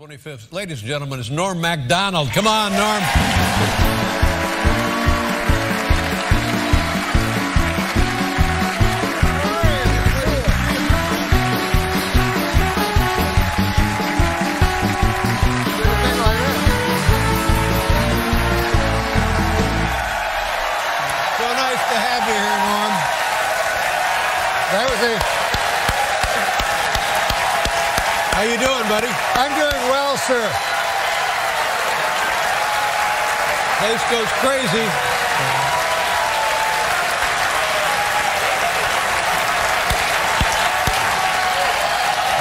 25th. Ladies and gentlemen, it's Norm MacDonald. Come on, Norm. So nice to have you here, Norm. That was a. How you doing, buddy? I'm doing well, sir. Place goes crazy.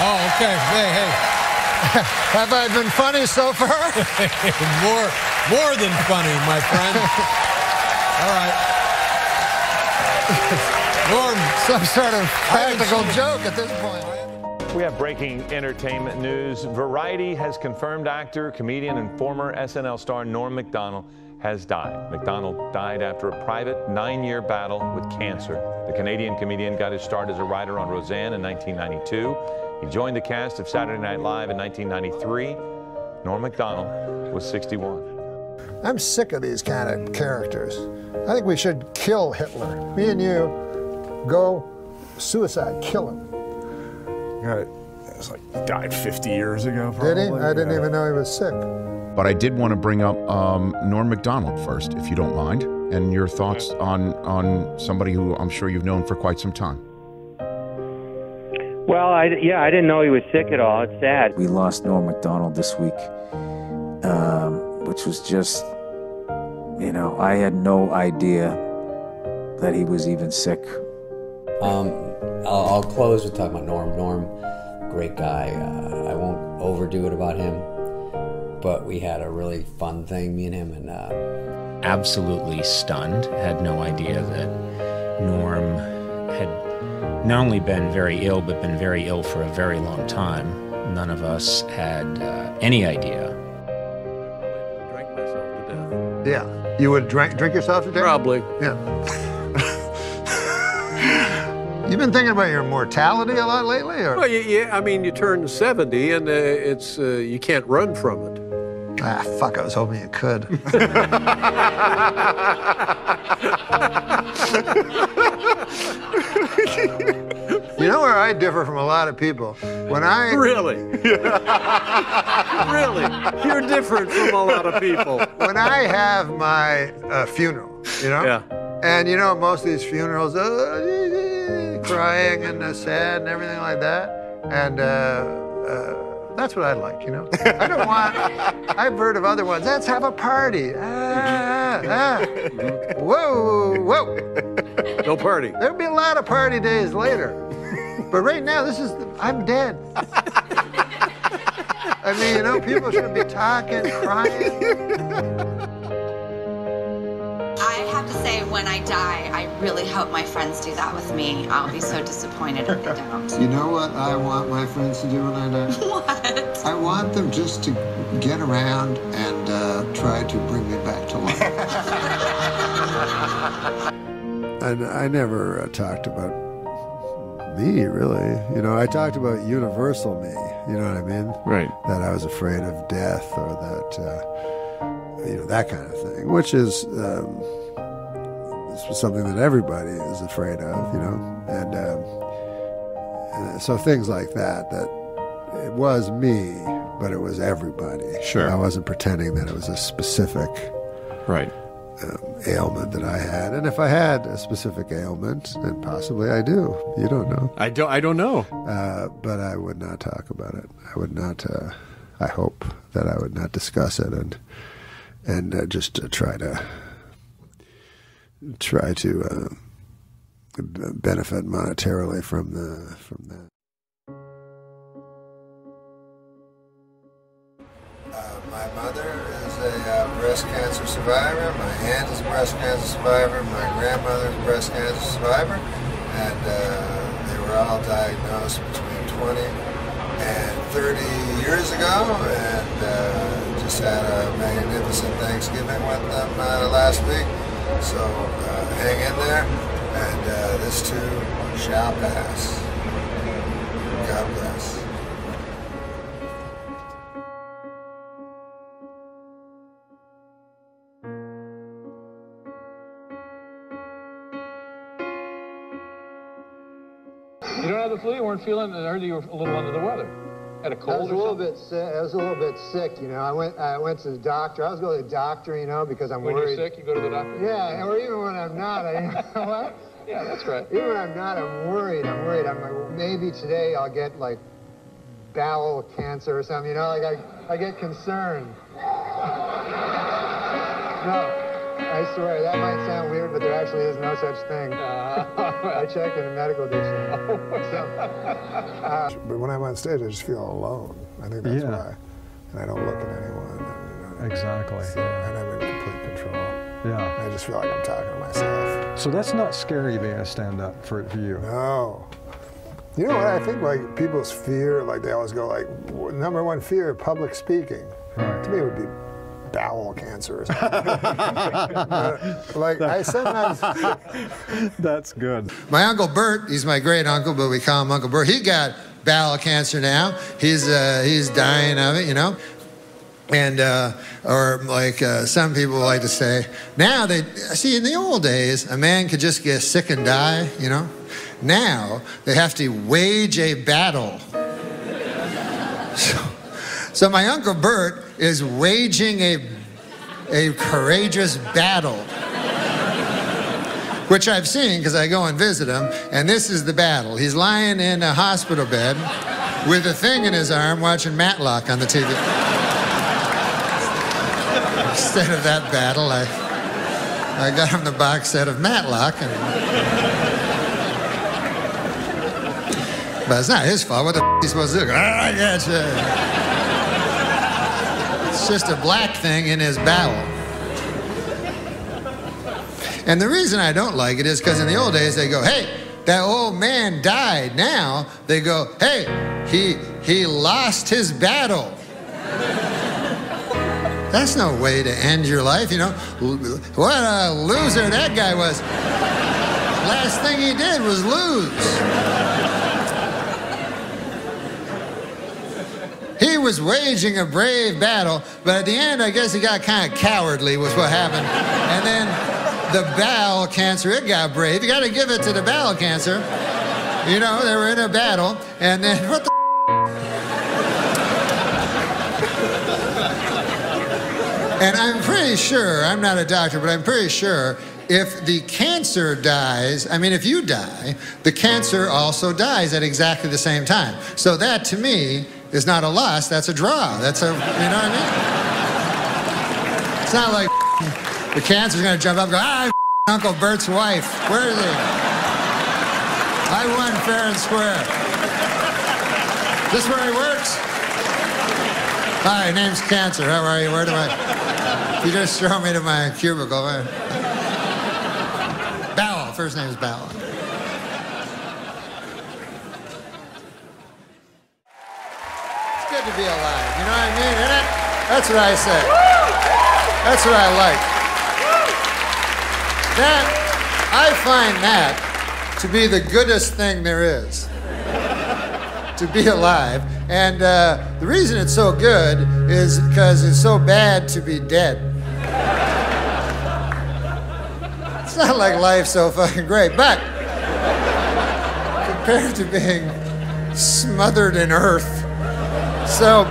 Oh, okay. Hey, hey. Have I been funny so far? more, more than funny, my friend. All right. Norm, Some sort of practical joke at this point. We have breaking entertainment news. Variety has confirmed actor, comedian, and former SNL star Norm MacDonald has died. MacDonald died after a private nine year battle with cancer. The Canadian comedian got his start as a writer on Roseanne in 1992. He joined the cast of Saturday Night Live in 1993. Norm MacDonald was 61. I'm sick of these kind of characters. I think we should kill Hitler. Me and you go suicide, kill him. Got it. It was like he died 50 years ago. Did he? I didn't Yeah. even know he was sick. But I did want to bring up um, Norm MacDonald first, if you don't mind, and your thoughts on on somebody who I'm sure you've known for quite some time. Well, I, yeah, I didn't know he was sick at all. It's sad. We lost Norm MacDonald this week, um, which was just, you know, I had no idea that he was even sick. Um, I'll, I'll close with talking about Norm. Norm, great guy. Uh, I won't overdo it about him, but we had a really fun thing, me and him, and uh, absolutely stunned, had no idea that Norm had not only been very ill, but been very ill for a very long time. None of us had uh, any idea. drank myself to death. Yeah. You would drink drink yourself to death? Probably. Yeah. You've been thinking about your mortality a lot lately, or Well, yeah, I mean, you turn 70 and uh, it's uh, you can't run from it. ah, fuck! I was hoping you could. you know where I differ from a lot of people. When I Really? really? You're different from a lot of people. when I have my uh, funeral, you know, Yeah. and you know most of these funerals, uh, crying and uh, sad and everything like that, and. Uh, uh, that's what I like, you know. I don't want. I've heard of other ones. Let's have a party. Ah, ah. Whoa, whoa. No party. There'll be a lot of party days later. But right now, this is. I'm dead. I mean, you know, people should be talking, crying. I have to say, when I die, I really hope my friends do that with me. I'll be so disappointed if they don't. You know what I want my friends to do when I die? What? I want them just to get around and uh, try to bring me back to life. I, I never uh, talked about me, really. You know, I talked about universal me. You know what I mean? Right. That I was afraid of death or that, uh, you know, that kind of thing, which is um, this was something that everybody is afraid of, you know? And, um, and so things like that, that it was me, but it was everybody. Sure. I wasn't pretending that it was a specific Right. um, ailment that I had. And if I had a specific ailment, then possibly I do. You don't know. I don't. I don't know. Uh, but I would not talk about it. I would not. Uh, I hope that I would not discuss it and and uh, just uh, try to try to uh, benefit monetarily from the from that. Uh, my mother is a uh, breast cancer survivor. My aunt is a breast cancer survivor. My grandmother is a breast cancer survivor, and they were all diagnosed between 20 and 30 years ago. And just had a magnificent Thanksgiving with them uh, last week. So uh, hang in there, and uh, this too shall pass. God bless. You don't have the flu. You weren't feeling. I heard you were a little under the weather. Had a I cold was a little something? bit sick. I was a little bit sick, you know. I went I went to the doctor. I was going to the doctor, you know, because I'm When worried. When you're sick, you go to the doctor? Yeah, or even when I'm not. I, you know what? Yeah, that's right. Even when I'm not, I'm worried. I'm worried. I'm like, maybe today I'll get like bowel cancer or something. You know, like I, I get concerned. no, I swear that might sound weird, but there actually is no such thing. Uh-huh. I checked in the medical dictionary. So, But when I'm on stage, I just feel alone. I think that's Yeah. why. And I don't look at anyone. And, you know, Exactly. so- and I'm in complete control. Yeah. I just feel like I'm talking to myself. So that's not scary being a stand-up for, for you. No. You know what? I think like people's fear, like they always go like, number one fear, public speaking. To me, it would be bowel cancer or something. Like I sometimes. That's good. My uncle Bert, he's my great uncle, but we call him Uncle Bert. He got bowel cancer now. He's uh, he's dying of it, you know. And uh, or like uh, some people like to say, now they see in the old days a man could just get sick and die, you know. Now they have to wage a battle. So, so my uncle Bert is waging a a courageous battle which I've seen because I go and visit him, and this is the battle. He's lying in a hospital bed with a thing in his arm watching Matlock on the TV. Instead of that battle, I, I got him the box set of Matlock. And, but it's not his fault. What the f- is he supposed to do? Ah, I gotcha. It's just a black thing in his bowel. And the reason I don't like it is because in the old days they go, hey, that old man died. Now they go, hey, he he lost his battle. That's no way to end your life, you know. What a loser that guy was. Last thing he did was lose. Was waging a brave battle, but at the end, I guess he got kind of cowardly, was what happened. And then the bowel cancer, it got brave. You got to give it to the bowel cancer. You know, they were in a battle, and then what the? And I'm pretty sure, I'm not a doctor, but I'm pretty sure if the cancer dies, I mean, if you die, the cancer also dies at exactly the same time. So that to me is not a loss, that's a draw. That's a, you know what I mean? It's not like the cancer's gonna jump up and go, ah, Uncle Bert's wife. Where is he? I won fair and square. This where he works? Hi, name's Cancer. How are you? Where do I? You just throw me to my cubicle. Bowel. First name is Bowel. It's good to be alive. You know what I mean? Isn't it? That's what I say. That's what I like. That I find that to be the goodest thing there is. to be alive. And uh, the reason it's so good is because it's so bad to be dead. It's not like life's so fucking great, but compared to being smothered in earth. So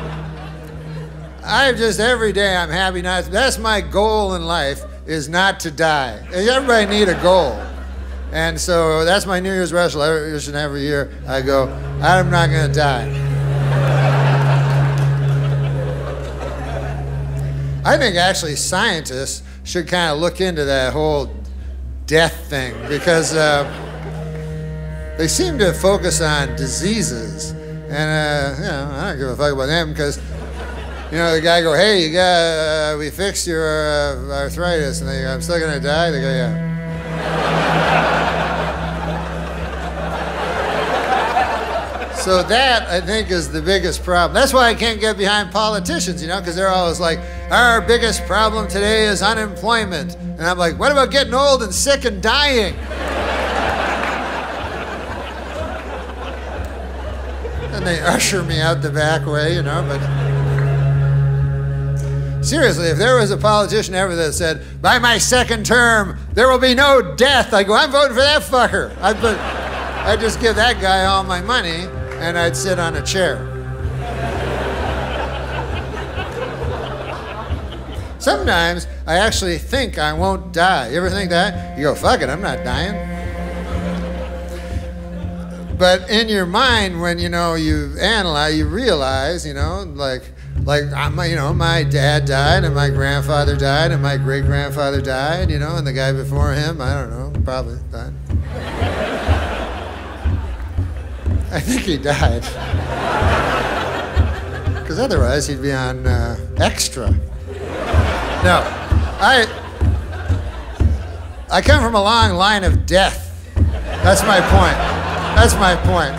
I just every day I'm happy. That's my goal in life is not to die. Everybody need a goal. And so that's my New Year's resolution every year. I go, I'm not going to die. I think actually scientists should kind of look into that whole death thing because uh, they seem to focus on diseases. And, uh, you know, I don't give a fuck about them because, you know, the guy go, hey, you got, uh, we fixed your uh, arthritis. And they go, I'm still going to die? They go, yeah. So that I think is the biggest problem. That's why I can't get behind politicians, you know, because they're always like, our biggest problem today is unemployment. And I'm like, what about getting old and sick and dying? And they usher me out the back way, you know, but seriously, if there was a politician ever that said, by my second term, there will be no death, I go, I'm voting for that fucker. I'd, put, I'd just give that guy all my money and I'd sit on a chair. Sometimes I actually think I won't die. You ever think that? You go, fuck it, I'm not dying. But in your mind, when you know you analyze, you realize, you know, like, like I'm, you know, my dad died, and my grandfather died, and my great grandfather died, you know, and the guy before him, I don't know, probably died. I think he died. Because otherwise he'd be on uh, extra. No, I, I come from a long line of death. That's my point. That's my point.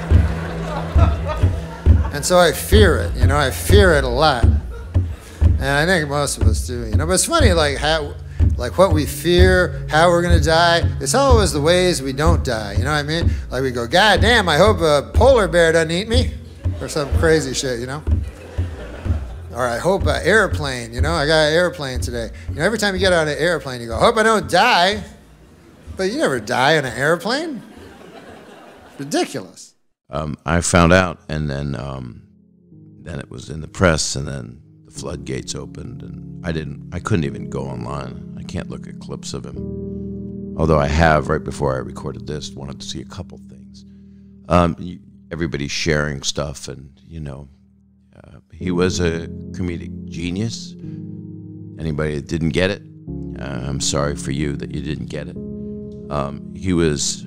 And so I fear it, you know, I fear it a lot. And I think most of us do, you know. But it's funny, like how, like what we fear, how we're gonna die. It's always the ways we don't die. You know what I mean? Like we go, God damn, I hope a polar bear doesn't eat me, or some crazy shit, you know. Or I hope an airplane. You know, I got an airplane today. You know, every time you get on an airplane, you go, hope I don't die. But you never die on an airplane. Ridiculous. Um, I found out, and then um, then it was in the press, and then the floodgates opened, and I didn't, I couldn't even go online. I can't look at clips of him, although I have right before I recorded this. Wanted to see a couple things. Um, you, everybody's sharing stuff, and you know, uh, he was a comedic genius. Anybody that didn't get it, uh, I'm sorry for you that you didn't get it. Um, he was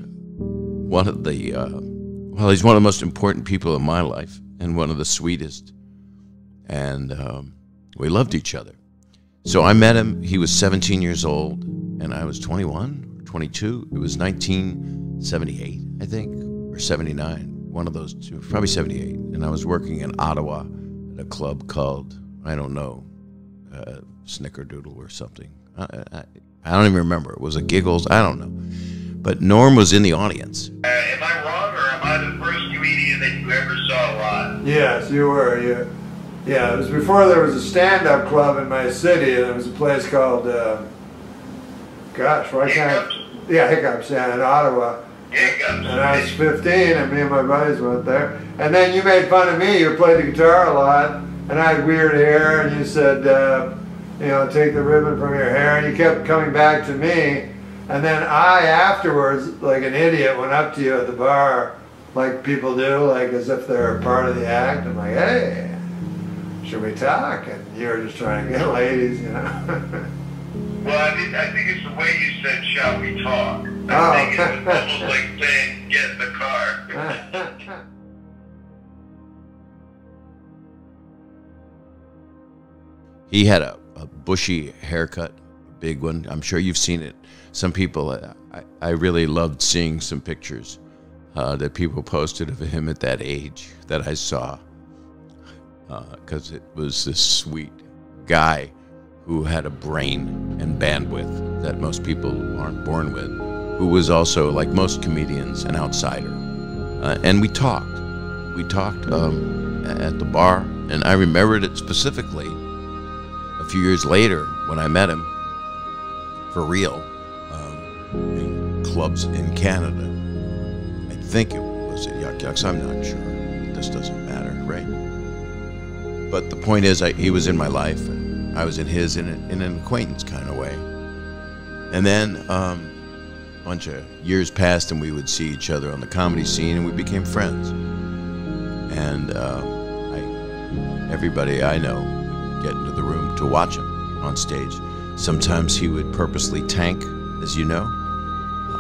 one of the uh, well, he's one of the most important people in my life and one of the sweetest. And um, we loved each other. So I met him. He was 17 years old, and I was 21 or 22. It was 1978, I think, or 79. One of those two, probably 78. And I was working in Ottawa at a club called, I don't know, uh, Snickerdoodle or something. I, I, I don't even remember. It was a Giggles. I don't know. But Norm was in the audience. Uh, am I wrong, or am I the first comedian that you ever saw live? Yes, you were. Yeah, yeah. It was before there was a stand-up club in my city. and There was a place called, uh, gosh, why can't? I, yeah, Hiccups. Yeah, in Ottawa. Hiccups. And I was 15, and me and my buddies went there. And then you made fun of me. You played the guitar a lot, and I had weird hair, and you said, uh, you know, take the ribbon from your hair, and you kept coming back to me. And then I afterwards, like an idiot, went up to you at the bar, like people do, like as if they're part of the act. I'm like, hey, should we talk? And you were just trying to get ladies, you know. Well, I, mean, I think it's the way you said, shall we talk? I Oh. think it's almost like saying, get in the car. He had a, a bushy haircut, a big one. I'm sure you've seen it. Some people, uh, I, I really loved seeing some pictures uh, that people posted of him at that age that I saw. Because it was this sweet guy who had a brain and bandwidth that most people aren't born with, who was also, like most comedians, an outsider. Uh, and we talked. We talked um, at the bar, and I remembered it specifically a few years later when I met him for real in clubs in Canada. I think it was at Yuk Yuk's. I'm not sure. This doesn't matter, right? But the point is, I, he was in my life, and I was in his in, a, in an acquaintance kind of way. And then um, a bunch of years passed, and we would see each other on the comedy scene, and we became friends. And um, I, everybody I know would get into the room to watch him on stage. Sometimes he would purposely tank, as you know.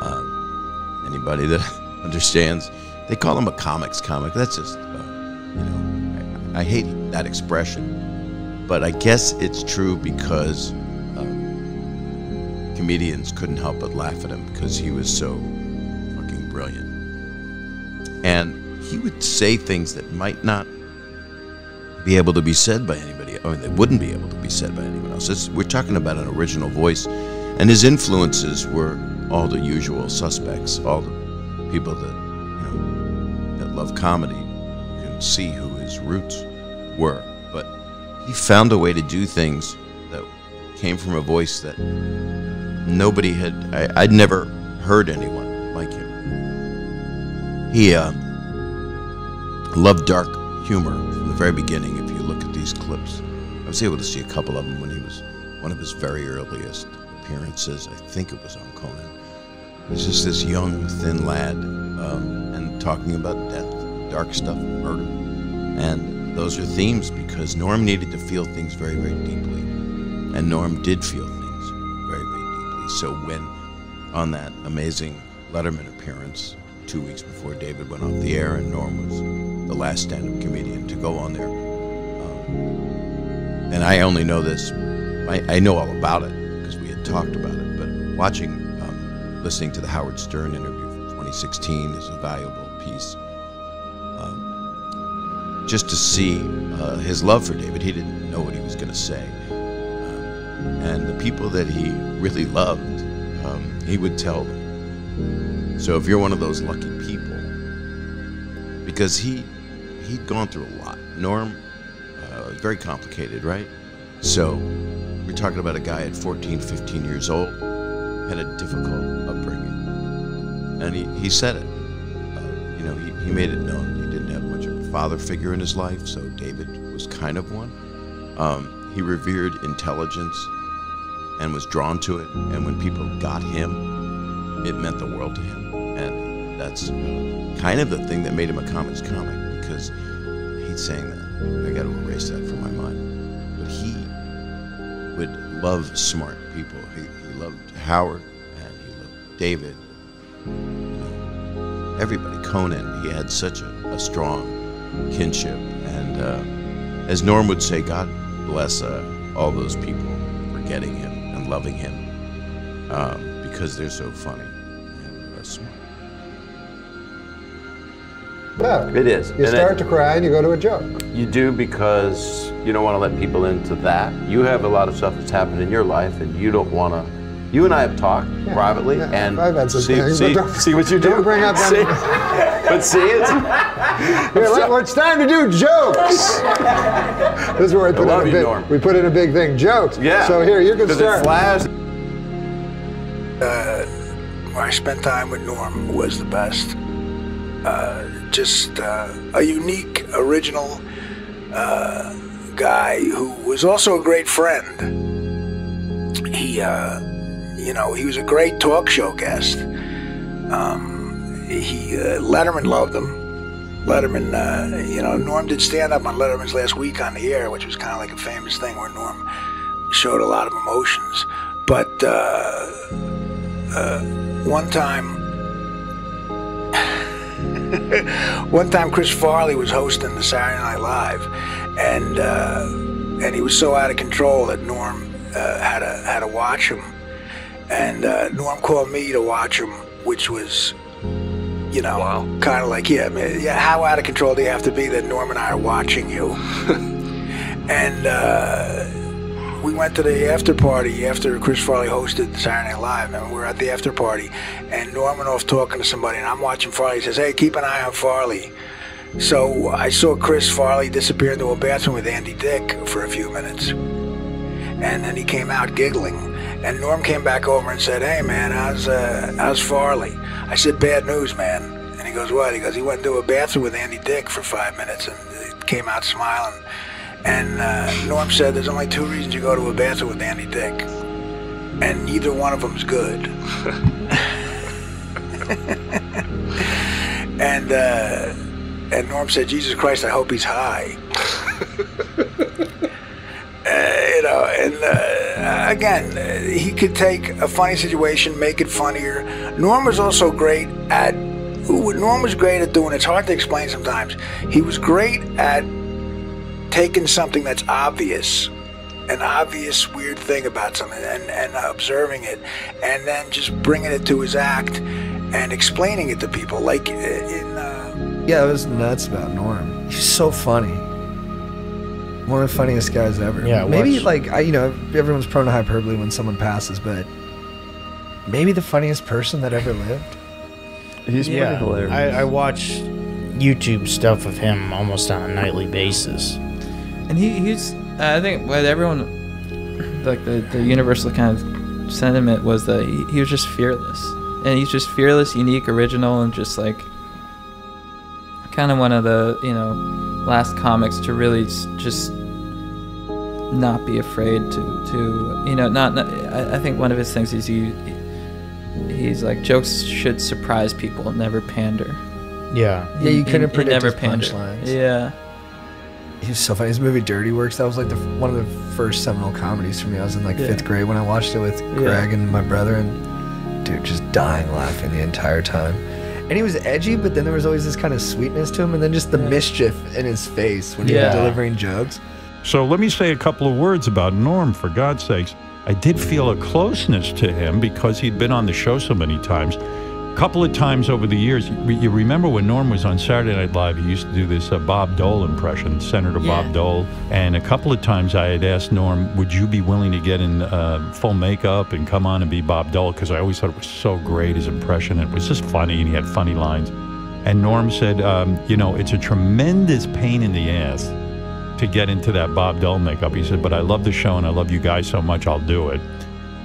Um, anybody that understands, they call him a comics comic. That's just, uh, you know, I, I hate that expression, but I guess it's true because um, comedians couldn't help but laugh at him because he was so fucking brilliant. And he would say things that might not be able to be said by anybody. I mean, they wouldn't be able to be said by anyone else. We're talking about an original voice, and his influences were all the usual suspects, all the people that you know that love comedy can see who his roots were. But he found a way to do things that came from a voice that nobody had. I, I'd never heard anyone like him. he uh, loved dark humor from the very beginning. If you look at these clips, I was able to see a couple of them when he was one of his very earliest appearances. I think it was on Conan. He's just this young, thin lad, um, and talking about death, dark stuff, murder, and those are themes because Norm needed to feel things very, very deeply, and Norm did feel things very, very deeply. So when on that amazing Letterman appearance two weeks before David went off the air, and Norm was the last stand-up comedian to go on there. Um, and I only know this, I, I know all about it because we had talked about it. But watching, listening to the Howard Stern interview from 2016 is a valuable piece. Um, just to see uh, his love for David, he didn't know what he was going to say. Um, and the people that he really loved, um, he would tell them. So if you're one of those lucky people, because he he'd gone through a lot. Norm uh, was very complicated, right? So we're talking about a guy at 14, 15 years old, had a difficult upbringing, and he, he said it. Uh, you know, he, he made it known he didn't have much of a father figure in his life, so David was kind of one. Um, he revered intelligence and was drawn to it, and when people got him, it meant the world to him, and that's kind of the thing that made him a comics comic because he's saying that. I got to erase that from my mind. But he would love smart people. He, Howard and he loved David. You know, everybody. Conan. He had such a, a strong kinship. And uh, as Norm would say, God bless uh, all those people for getting him and loving him um, because they're so funny and uh, smart. Yeah. It is. You And start it- to cry and you go to a joke. You do because you don't want to let people into that. You have a lot of stuff that's happened in your life, and you don't want to. You and I have talked privately, and I've had some see, things, see, but see what you do. don't bring up see, them. but see, it's, Here, let- it's time to do jokes. this is where we put love in a you, big, Norm. we put in a big thing, jokes. Yeah. So here you can 'Cause it start. flashed. uh, where I spent time with Norm was the best. Uh, just uh, a unique, original uh, guy who was also a great friend. He, uh, you know, he was a great talk show guest. Um, he uh, Letterman loved him. Letterman, uh, you know, Norm did stand up on Letterman's last week on the air, which was kind of like a famous thing where Norm showed a lot of emotions. But uh, uh, one time, one time Chris Farley was hosting the Saturday Night Live, and uh, and he was so out of control that Norm uh, had to had to watch him, and uh, Norm called me to watch him, which was. You know, kind of like, yeah, man, yeah. How out of control do you have to be that Norm and I are watching you? and uh, we went to the after party after Chris Farley hosted Saturday Night Live, and we were at the after party, and Norman off talking to somebody, and I'm watching Farley. He says, "Hey, keep an eye on Farley." So I saw Chris Farley disappear into a bathroom with Andy Dick for a few minutes, and then he came out giggling. And Norm came back over and said, "Hey, man, how's uh, how's Farley?" I said, "Bad news, man." And he goes, "What?" He goes, "He went into a bathroom with Andy Dick for five minutes and uh, came out smiling." And uh, Norm said, "There's only two reasons you go to a bathroom with Andy Dick, and neither one of them's good." and uh, and Norm said, "Jesus Christ, I hope he's high." Uh, you know, and uh, again, uh, he could take a funny situation, make it funnier. Norm was also great at. Norm was great at doing. It's hard to explain sometimes. He was great at taking something that's obvious, an obvious weird thing about something, and, and observing it, and then just bringing it to his act and explaining it to people. Like uh, in. Uh, Yeah, it was nuts about Norm. He's so funny. One of the funniest guys ever. Yeah, maybe watch- like I, you know, everyone's prone to hyperbole when someone passes, but maybe the funniest person that ever lived. He's yeah, I, I watch YouTube stuff of him almost on a nightly basis. And he, he's, I think, what everyone, like the, the universal kind of sentiment was that he, he was just fearless. And he's just fearless, unique, original, and just like, kind of one of the you know last comics to really just not be afraid to to you know not, not I, I think one of his things is he he's like jokes should surprise people never pander Yeah. Yeah, you couldn't he predict never his pander. punchlines. yeah He was so funny. His movie Dirty Works, that was like the one of the first seminal comedies for me. I was in like Yeah. fifth grade when I watched it with Greg and my brother, and dude, just dying laughing the entire time. And he was edgy, but then there was always this kind of sweetness to him, and then just the mischief in his face when he Yeah. was delivering jokes. So let me say a couple of words about Norm, for God's sakes. I did feel a closeness to him because he'd been on the show so many times. A couple of times over the years, you remember when Norm was on Saturday Night Live, he used to do this uh, Bob Dole impression, Senator Bob Dole. And a couple of times I had asked Norm, would you be willing to get in uh, full makeup and come on and be Bob Dole? Because I always thought it was so great, his impression. It was just funny, and he had funny lines. And Norm said, um, you know, it's a tremendous pain in the ass to get into that Bob Dole makeup. He said, but I love the show and I love you guys so much, I'll do it.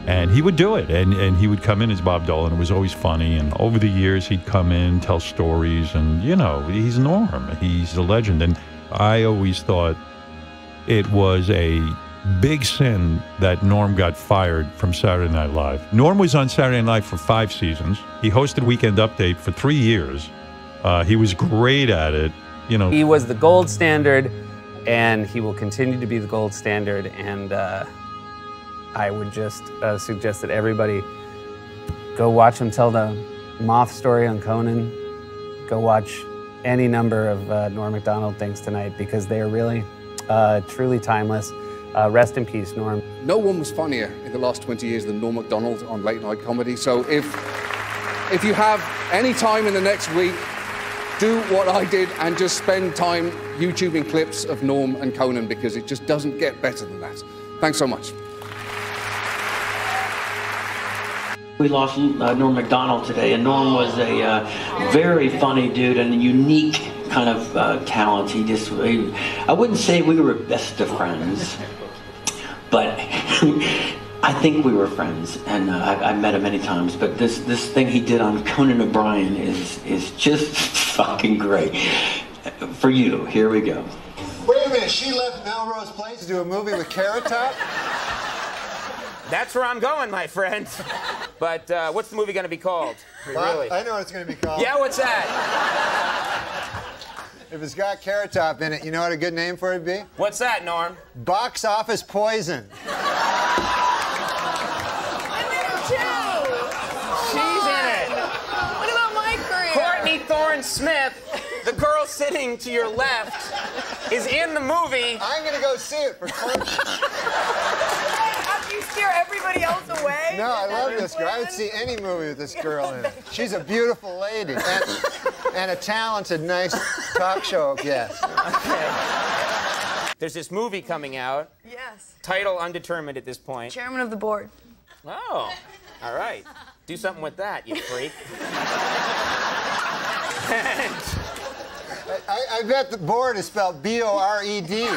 And he would do it. And, and he would come in as Bob Dole, and it was always funny. And over the years, he'd come in, tell stories, and, you know, he's Norm. He's a legend. And I always thought it was a big sin that Norm got fired from Saturday Night Live. Norm was on Saturday Night Live for five seasons. He hosted Weekend Update for three years. Uh, he was great at it. You know, He was the gold standard, and he will continue to be the gold standard. And uh, I would just uh, suggest that everybody go watch him tell the moth story on Conan. Go watch any number of uh, Norm Macdonald things tonight because they are really, uh, truly timeless. Uh, rest in peace, Norm. No one was funnier in the last 20 years than Norm MacDonald on late night comedy. So if if you have any time in the next week, do what I did and just spend time YouTubing clips of Norm and Conan because it just doesn't get better than that. Thanks so much. We lost uh, Norm MacDonald today, and Norm was a uh, very funny dude and a unique kind of uh, talent. He just, he, I wouldn't say we were best of friends, but I think we were friends, and uh, I, I met him many times. But this this thing he did on Conan O'Brien is is just fucking great. For you, here we go. Wait a minute, she left Melrose Place to do a movie with Carrot Top? That's where I'm going, my friend. But uh, what's the movie going to be called? Well, Really? I know what it's going to be called. Yeah, what's that? If it's got Carrot Top in it, you know what a good name for it would be? What's that, Norm? Box Office Poison. She's in it. What about my career? Courtney Smith, the girl sitting to your left, is in the movie. I'm going to go see it for fun. After you steer everybody else away? No, I love this girl. I would see any movie with this girl in it. She's a beautiful lady and, and a talented, nice talk show guest. Okay. There's this movie coming out. Yes. Title undetermined at this point. Chairman of the board. Oh, all right. Do something with that, you freak. I, I bet the board is spelled B O R E D.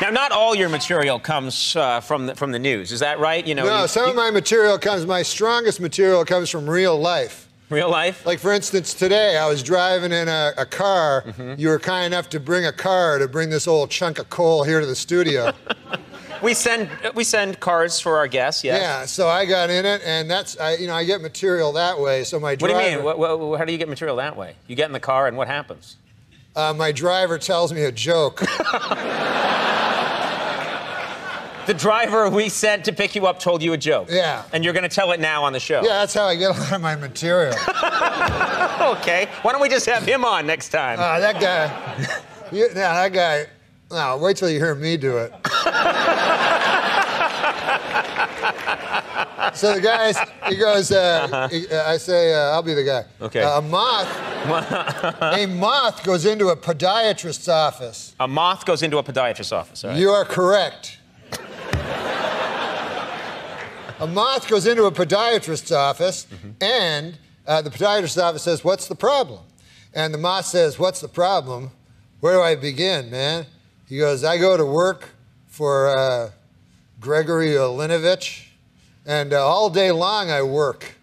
Now, not all your material comes uh, from the, from the news. Is that right? You know. No, you- some of my material comes, my strongest material comes from real life. Real life? Like, for instance, today I was driving in a, a car. Mm-hmm. You were kind enough to bring a car to bring this old chunk of coal here to the studio. we send we send cars for our guests. Yes. Yeah, so I got in it, and that's, I, you know, I get material that way. So my What do driver, you mean? What, what, how do you get material that way? You get in the car, and what happens? Uh, my driver tells me a joke. The driver we sent to pick you up told you a joke. Yeah. And you're going to tell it now on the show. Yeah, that's how I get a lot of my material. okay. Why don't we just have him on next time? Ah, that guy. You, now that guy. No, wait till you hear me do it. so the guy, he goes. Uh, he- uh, I say, uh, I'll be the guy. Okay. Uh, a moth. a moth goes into a podiatrist's office. A moth goes into a podiatrist's office. All right. You are correct. A moth goes into a podiatrist's office, and uh, the podiatrist's office says, What's the problem? And the moth says, What's the problem? where do I begin, man? He goes, I go to work for uh, Gregory Olinovich, and uh, all day long I work.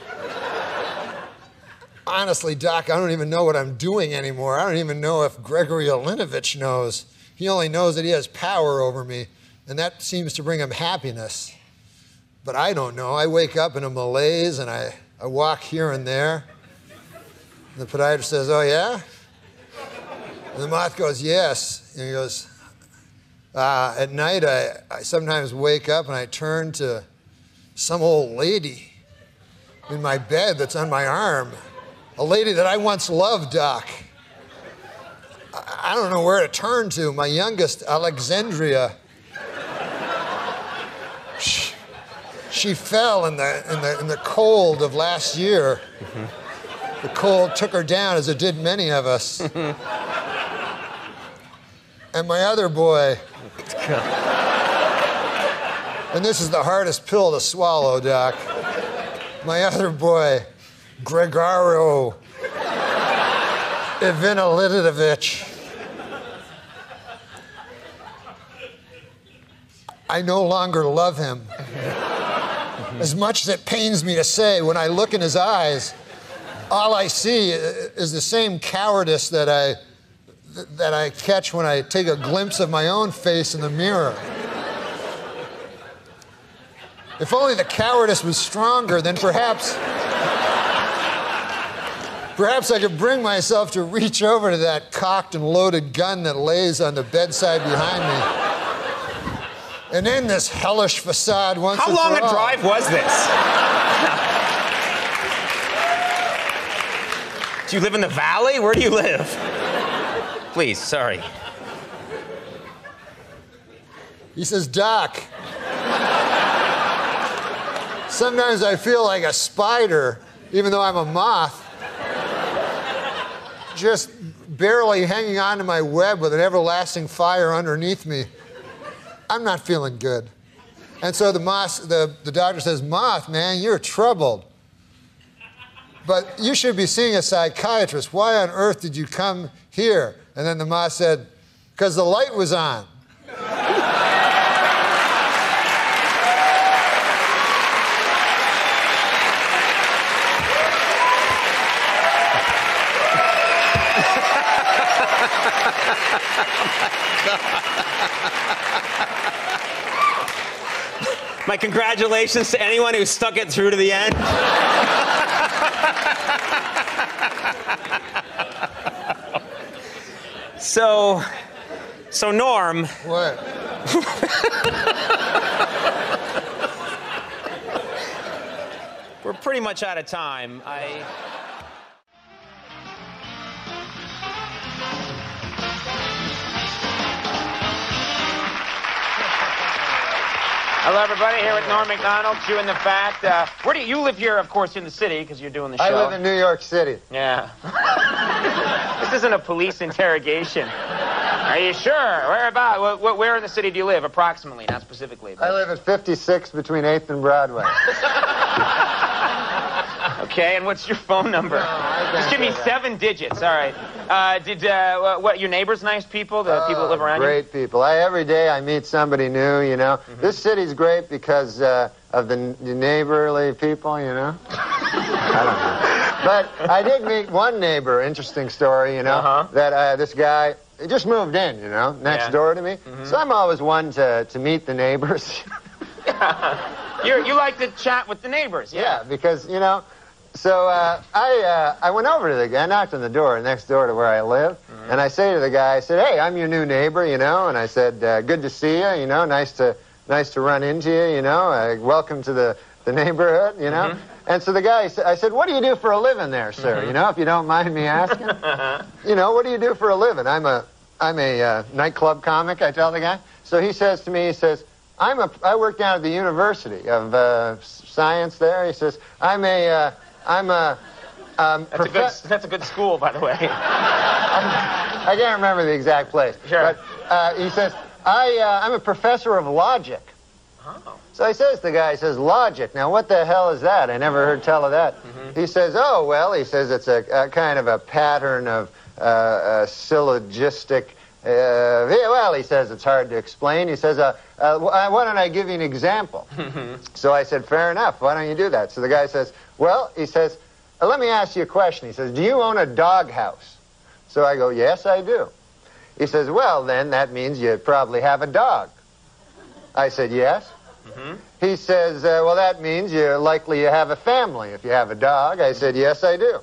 Honestly, Doc, I don't even know what I'm doing anymore. I don't even know if Gregory Olinovich knows. He only knows that he has power over me, and that seems to bring him happiness. But I don't know. I wake up in a malaise and I, I walk here and there. And the podiatrist says, Oh, yeah? And the moth goes, Yes. And he goes, uh, At night, I, I sometimes wake up and I turn to some old lady in my bed that's on my arm. A lady that I once loved, Doc. I don't know where to turn to. My youngest, Alexandria. She fell in the, in, the, in the cold of last year. The cold took her down, as it did many of us. and my other boy. and this is the hardest pill to swallow, Doc. My other boy, Gregorio Ivanilidovich. I no longer love him. As much as it pains me to say, when I look in his eyes, all I see is the same cowardice that I, that I catch when I take a glimpse of my own face in the mirror. If only the cowardice was stronger, then perhaps. Perhaps I could bring myself to reach over to that cocked and loaded gun that lays on the bedside behind me and end this hellish facade once How long a all. drive was this? do you live in the valley? Where do you live? Please, sorry. He says, Doc, sometimes I feel like a spider, even though I'm a moth, just barely hanging on to my web with an everlasting fire underneath me. I'm not feeling good. And so the, moth, the, the doctor says, Moth, man, you're troubled. But you should be seeing a psychiatrist. Why on earth did you come here? And then the moth said, Because the light was on. My congratulations to anyone who stuck it through to the end. so, so Norm. What? We're pretty much out of time. I. Hello, everybody. Here with Norm Macdonald, chewing the fat. Uh, where do you, you live here? Of course, in the city because you're doing the show. I live in New York City. Yeah. this isn't a police interrogation. Are you sure? Where about? Where, where in the city do you live, approximately, not specifically? I live at 56 between 8th and Broadway. Okay, and what's your phone number? Just give me seven digits. All right. Uh, did uh, what? Your neighbors nice people? The people that live around you? Great people. I, every day I meet somebody new, you know. Mm-hmm. This city's great because uh, of the, the neighborly people, you know. I don't know. But I did meet one neighbor, interesting story, you know, that uh, this guy he just moved in, you know, next. Yeah. door to me. Mhm. So I'm always one to, to meet the neighbors. You're, you like to chat with the neighbors, yeah? Yeah, because you know, so uh, I uh, I went over to the guy, I knocked on the door next door to where I live, Mm-hmm. and I say to the guy, I said, "Hey, I'm your new neighbor, you know," and I said, uh, "Good to see you, you know, nice to nice to run into you, you know, uh, welcome to the the neighborhood, you know." Mm-hmm. And so the guy, I said, "What do you do for a living there, sir? You know, if you don't mind me asking." you know, what do you do for a living? I'm a, I'm a uh, nightclub comic. I tell the guy. So he says to me, he says, I'm a, I work down at the University of uh, Science there. He says, I'm a, uh, I'm a, um, That's a good. That's a good school, by the way. I can't remember the exact place. Sure. But uh, he says, I, uh, I'm a professor of logic. So he says, the guy says, logic. Now, what the hell is that? I never heard tell of that. He says, oh, well, he says it's a, a kind of a pattern of, uh, uh, syllogistic. Uh, well, he says it's hard to explain. He says, uh, uh, why don't I give you an example? So I said, fair enough. Why don't you do that? So the guy says, well, he says, uh, let me ask you a question. He says, do you own a doghouse? So I go, yes, I do. He says, well, then that means you probably have a dog. I said, yes. He says, uh, well, that means you're likely you have a family if you have a dog. I said, yes, I do.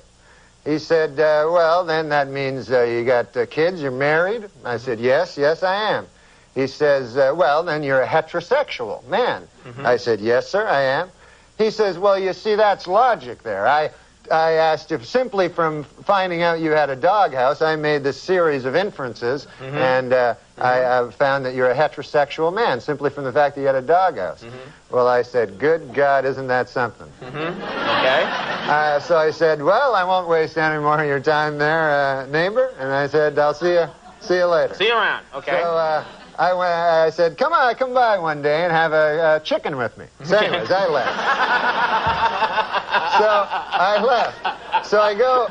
He said, uh, well, then that means uh, you got uh, kids, you're married. I said, yes, yes, I am. He says, uh, well, then you're a heterosexual man. I said, yes, sir, I am. He says, well, you see, that's logic there. I, I asked if simply from finding out you had a doghouse, I made this series of inferences, and uh, I, I found that you're a heterosexual man simply from the fact that you had a doghouse. Well, I said, good God, isn't that something? Okay. Uh, so I said, well, I won't waste any more of your time there, uh, neighbor. And I said, I'll see you, see you later. See you around. Okay. So uh, I, went, I said, come on, come by one day and have a, a chicken with me. So anyways, I left. so I left. So I go,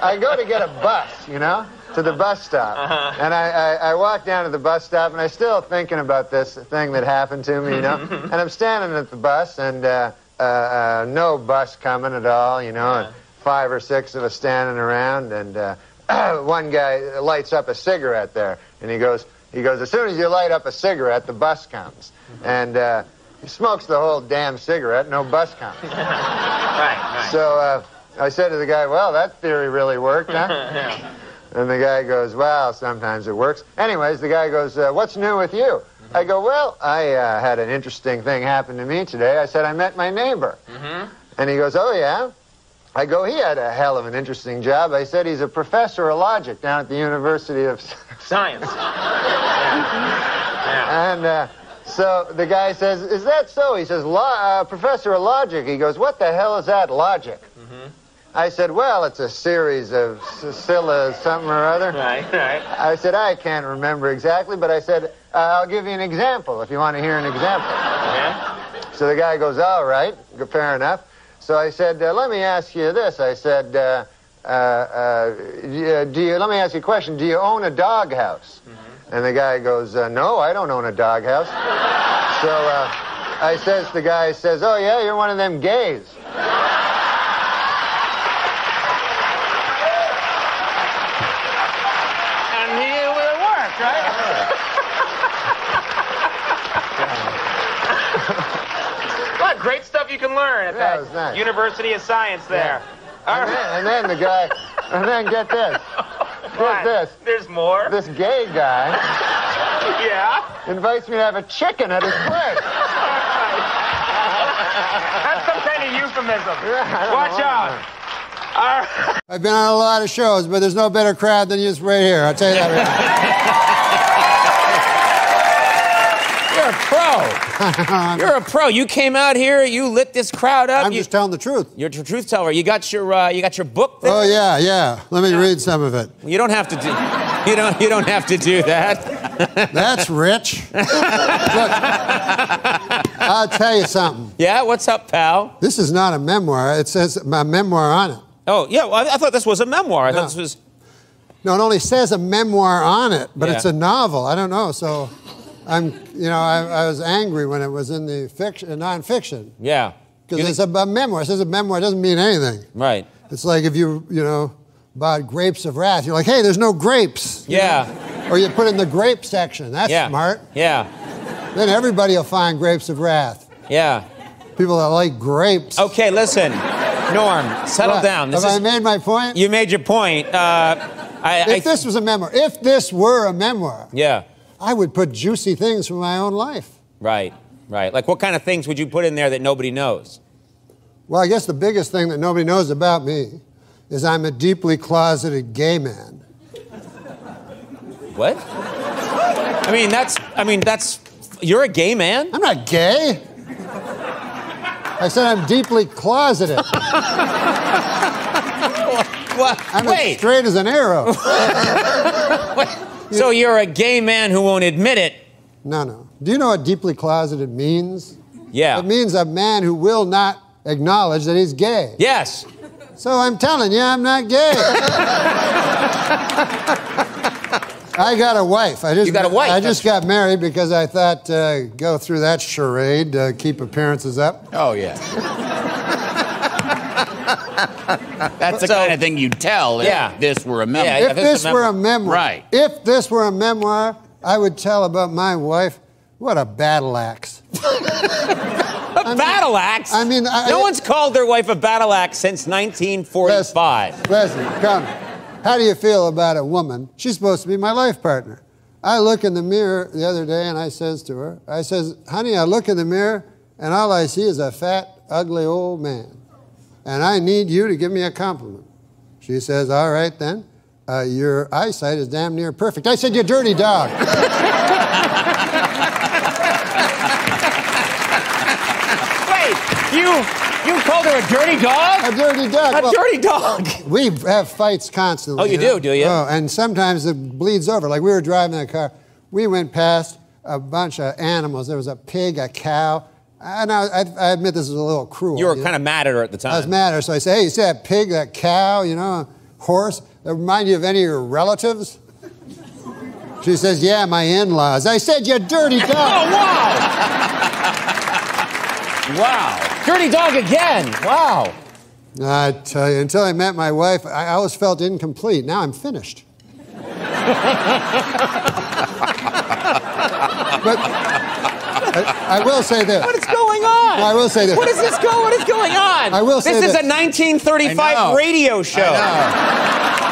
I go to get a bus, you know, to the bus stop. Uh-huh. And I, I, I walk down to the bus stop, and I'm still thinking about this thing that happened to me, you know. and I'm standing at the bus, and uh, uh, uh, no bus coming at all, you know, and five or six of us standing around, and uh, one guy lights up a cigarette there, and he goes, he goes, as soon as you light up a cigarette, the bus comes, and uh, he smokes the whole damn cigarette, no bus comes. right, right. So uh, I said to the guy, well, that theory really worked, huh? yeah. And the guy goes, well, sometimes it works. Anyways, the guy goes, uh, what's new with you? I go, well, I uh, had an interesting thing happen to me today. I said, I met my neighbor. Mm-hmm. And he goes, oh, yeah? I go, he had a hell of an interesting job. I said, he's a professor of logic down at the University of Science. And uh, so the guy says, is that so? He says, uh, professor of logic. He goes, what the hell is that, logic? I said, well, it's a series of Scylla something or other. Right, right. I said, I can't remember exactly, but I said, uh, I'll give you an example if you want to hear an example. Yeah. So the guy goes, all right, fair enough. So I said, uh, let me ask you this. I said, uh, uh, uh, do you- do you, let me ask you a question. Do you own a doghouse? And the guy goes, uh, no, I don't own a doghouse. so uh, I says, the guy says, oh, yeah, you're one of them gays. And he, it worked, right? what great stuff you can learn at Yeah, that nice. University of Science there. All And right. then, and then the guy, and then get this. What? Get this. There's more. This gay guy Yeah. invites me to have a chicken at his place. That's some kind of euphemism. don't Watch know. out. All right. I've been on a lot of shows, but there's no better crowd than you right here. I'll tell you that right now. You're a pro. You're a pro. You came out here. You lit this crowd up. I'm you, just telling the truth. You're a truth teller. You got your uh, you got your book. There? Oh yeah, yeah. Let me read some of it. You don't have to do. You don't. You don't have to do that. That's rich. Look, I'll tell you something. Yeah. What's up, pal? This is not a memoir. It says my memoir on it. Oh yeah. Well, I, I thought this was a memoir. I No. thought this was. No, it only says a memoir on it, but Yeah. it's a novel. I don't know. So, I'm, you know, I, I was angry when it was in the fiction, nonfiction, Yeah. because it's a, a memoir. It says a memoir. It doesn't mean anything. Right. It's like if you, you know, bought grapes of wrath. You're like, hey, there's no grapes. Yeah. Or you put it in the grape section. That's Yeah. smart. Yeah. Then everybody will find grapes of wrath. Yeah. People that like grapes. Okay. Listen, Norm, settle What? down. This Have I made my point? You made your point. Uh, I, I, if this was a memoir, if this were a memoir, yeah. I would put juicy things from my own life. Right. Right. Like, what kind of things would you put in there that nobody knows? Well, I guess the biggest thing that nobody knows about me is I'm a deeply closeted gay man. What? I mean, that's. I mean, that's. You're a gay man. I'm not gay. I said I'm deeply closeted. What? I'm Wait. as straight as an arrow. So you're a gay man who won't admit it. No, no. Do you know what deeply closeted means? Yeah. It means a man who will not acknowledge that he's gay. Yes. So I'm telling you, I'm not gay. I got a wife. I just You got a wife, I just got married because I thought uh, go through that charade, uh, keep appearances up. Oh yeah. That's the kind of thing you tell Yeah. if this were a memoir. Yeah, if this were a memoir, Right. If this were a memoir, I would tell about my wife. What a battle axe. A battle axe? I mean, I- no one's called their wife a battle axe since 1945. Listen, come. How do you feel about a woman? She's supposed to be my life partner. I look in the mirror the other day and I says to her, I says, honey, I look in the mirror and all I see is a fat, ugly old man. And I need you to give me a compliment. She says, all right then. Uh, your eyesight is damn near perfect. I said, you dirty dog. Wait, you you called her a dirty dog? A dirty dog. A Well, dirty dog. We have fights constantly. Oh, you know? do, do you? Oh, and sometimes it bleeds over. Like we were driving in a car, we went past a bunch of animals. There was a pig, a cow, and I, I, I admit this is a little cruel. You were know? kind of mad at her at the time. I was mad at her, so I said, "Hey, you see that pig, that cow, you know, horse? That remind you of any of your relatives?" She says, "Yeah, my in-laws." I said, "You dirty dog." Oh, wow. wow. Dirty dog again. Wow. I tell you, until I met my wife, I always felt incomplete. Now I'm finished. but I, I will say this. What is going on? I will say this. What is this go? What is going on? I will say This This is a 1935 I know. radio show.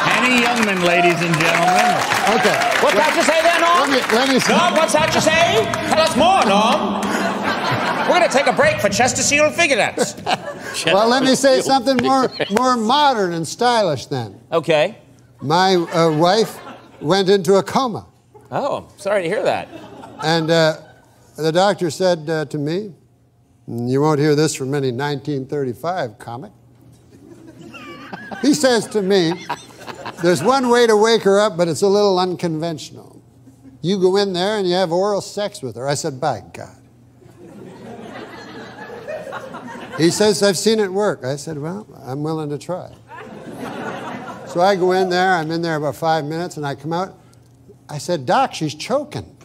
Henny Youngman, ladies and gentlemen. Okay. What's that you say there, Norm? Let me, let me Norm, what's that you say? Tell us more, Norm. We're going to take a break for Chesterfield cigarettes. Well, let me say something more, more modern and stylish then. Okay. My uh, wife went into a coma. Oh, I'm sorry to hear that. And uh, the doctor said uh, to me, You won't hear this from any 1935 comic. He says to me, There's one way to wake her up, but it's a little unconventional. You go in there and you have oral sex with her. I said, By God. He says, I've seen it work. I said, Well, I'm willing to try. So I go in there, I'm in there about five minutes, and I come out. I said, Doc, she's choking.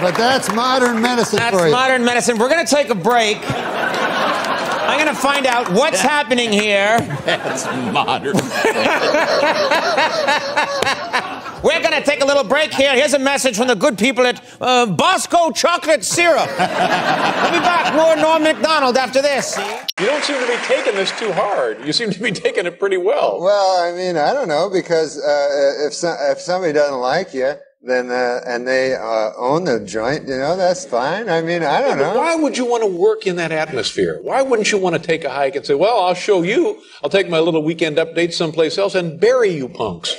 But that's modern medicine That's for you. modern medicine. We're going to take a break. I'm going to find out what's happening here. That's modern. We're going to take a little break here. Here's a message from the good people at uh, Bosco Chocolate Syrup. we'll be back. More Norm Macdonald after this. You don't seem to be taking this too hard. You seem to be taking it pretty well. Well, I mean, I don't know because uh, if so, if somebody doesn't like you, then uh, and they uh, own the joint, you know, that's fine. I mean, I don't But know. Why would you want to work in that atmosphere? Why wouldn't you want to take a hike and say, well, I'll show you. I'll take my little weekend update someplace else and bury you punks?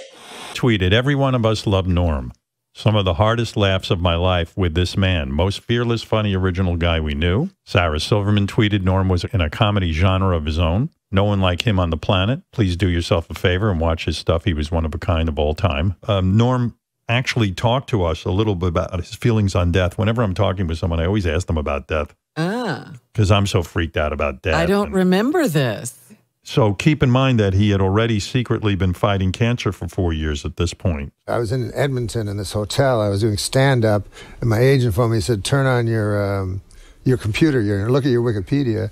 tweeted, Every one of us love Norm. Some of the hardest laughs of my life with this man. Most fearless, funny, original guy we knew. Sarah Silverman tweeted Norm was in a comedy genre of his own. No one like him on the planet. Please do yourself a favor and watch his stuff. He was one of a kind of all time. Um, Norm actually talked to us a little bit about his feelings on death. Whenever I'm talking with someone, I always ask them about death Ah, because I'm so freaked out about death. I don't remember this. So keep in mind that he had already secretly been fighting cancer for four years at this point. I was in Edmonton in this hotel. I was doing stand up, and my agent phoned me. He said, "Turn on your um, your computer. Your look at your Wikipedia."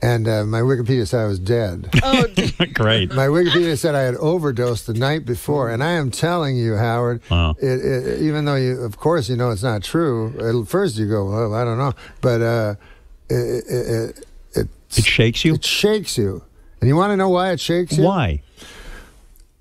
And uh, my Wikipedia said I was dead. Oh, Great. My Wikipedia said I had overdosed the night before, and I am telling you, Howard. Wow. It, it, even though you, of course, you know it's not true. At first, you go, "Well, I don't know," but uh, it, it, it, it It shakes you? It shakes you, and you want to know why it shakes you? Why?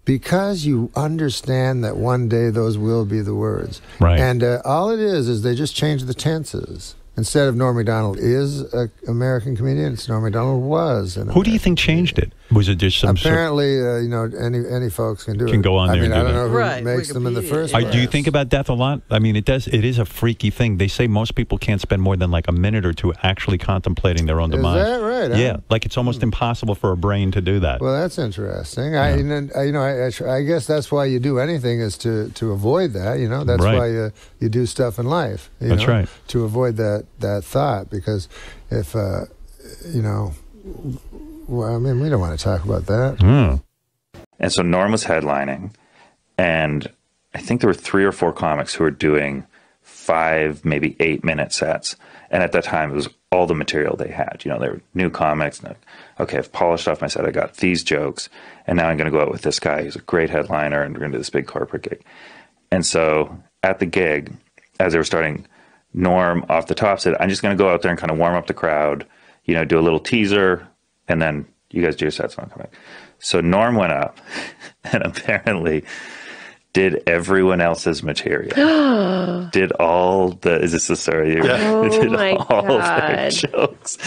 Because you understand that one day those will be the words. Right. And uh, all it is is they just change the tenses. Instead of Norm Macdonald is an American comedian, it's Norm Macdonald was. An Who do you think changed it? Was it just some sort Apparently, uh, you know, any any folks can do it. Can go on I there mean, and I do don't that. know who Right, makes them in the first I, place. do you think about death a lot? I mean, it does. It is a freaky thing. They say most people can't spend more than like a minute or two actually contemplating their own demise. Is demise. that right, huh? Hmm. Yeah, like it's almost impossible for a brain to do that. Well, that's interesting. I, and then, I- you know, I, I I guess that's why you do anything is to, to avoid that. You know, that's Right. why you, you do stuff in life. You That's know, right. To avoid that that thought, because if uh, you know, well, I mean, we don't want to talk about that. Hmm. And so Norm was headlining, and I think there were three or four comics who were doing five, maybe eight minute sets. And at that time, it was all the material they had. You know, they were new comics. And, okay, I've polished off my set. I got these jokes, and now I'm going to go out with this guy who's a great headliner, and we're going to do this big corporate gig. And so at the gig, as they were starting, Norm off the top said, I'm just going to go out there and kind of warm up the crowd, you know, do a little teaser, and then you guys do your sets and I'll come back. So Norm went up and apparently did everyone else's material. did all the, is this the story? you- Oh did my all their God. jokes.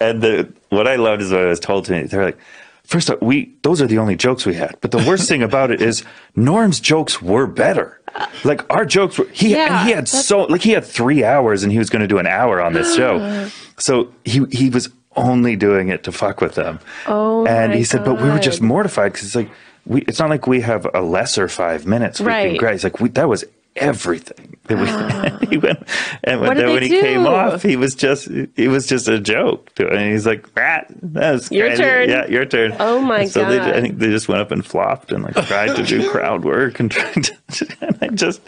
And the, what I loved is what I was told to me. They're like, First off, we those are the only jokes we had. But the worst thing about it is Norm's jokes were better. Like our jokes were he Yeah, he had so like he had three hours and he was going to do an hour on this show. So he he was only doing it to fuck with them. Oh and he said, but we were just mortified because it's like we it's not like we have a lesser five minutes. Right. grab. Like we, that was everything. That we, he went, and when, What then they when he came off, he was just it was just a joke. to- And he's like, ah, that was Your crazy. turn. Yeah, your turn. Oh my And so They, I think they just went up and flopped and like tried to do crowd work and tried to. And I just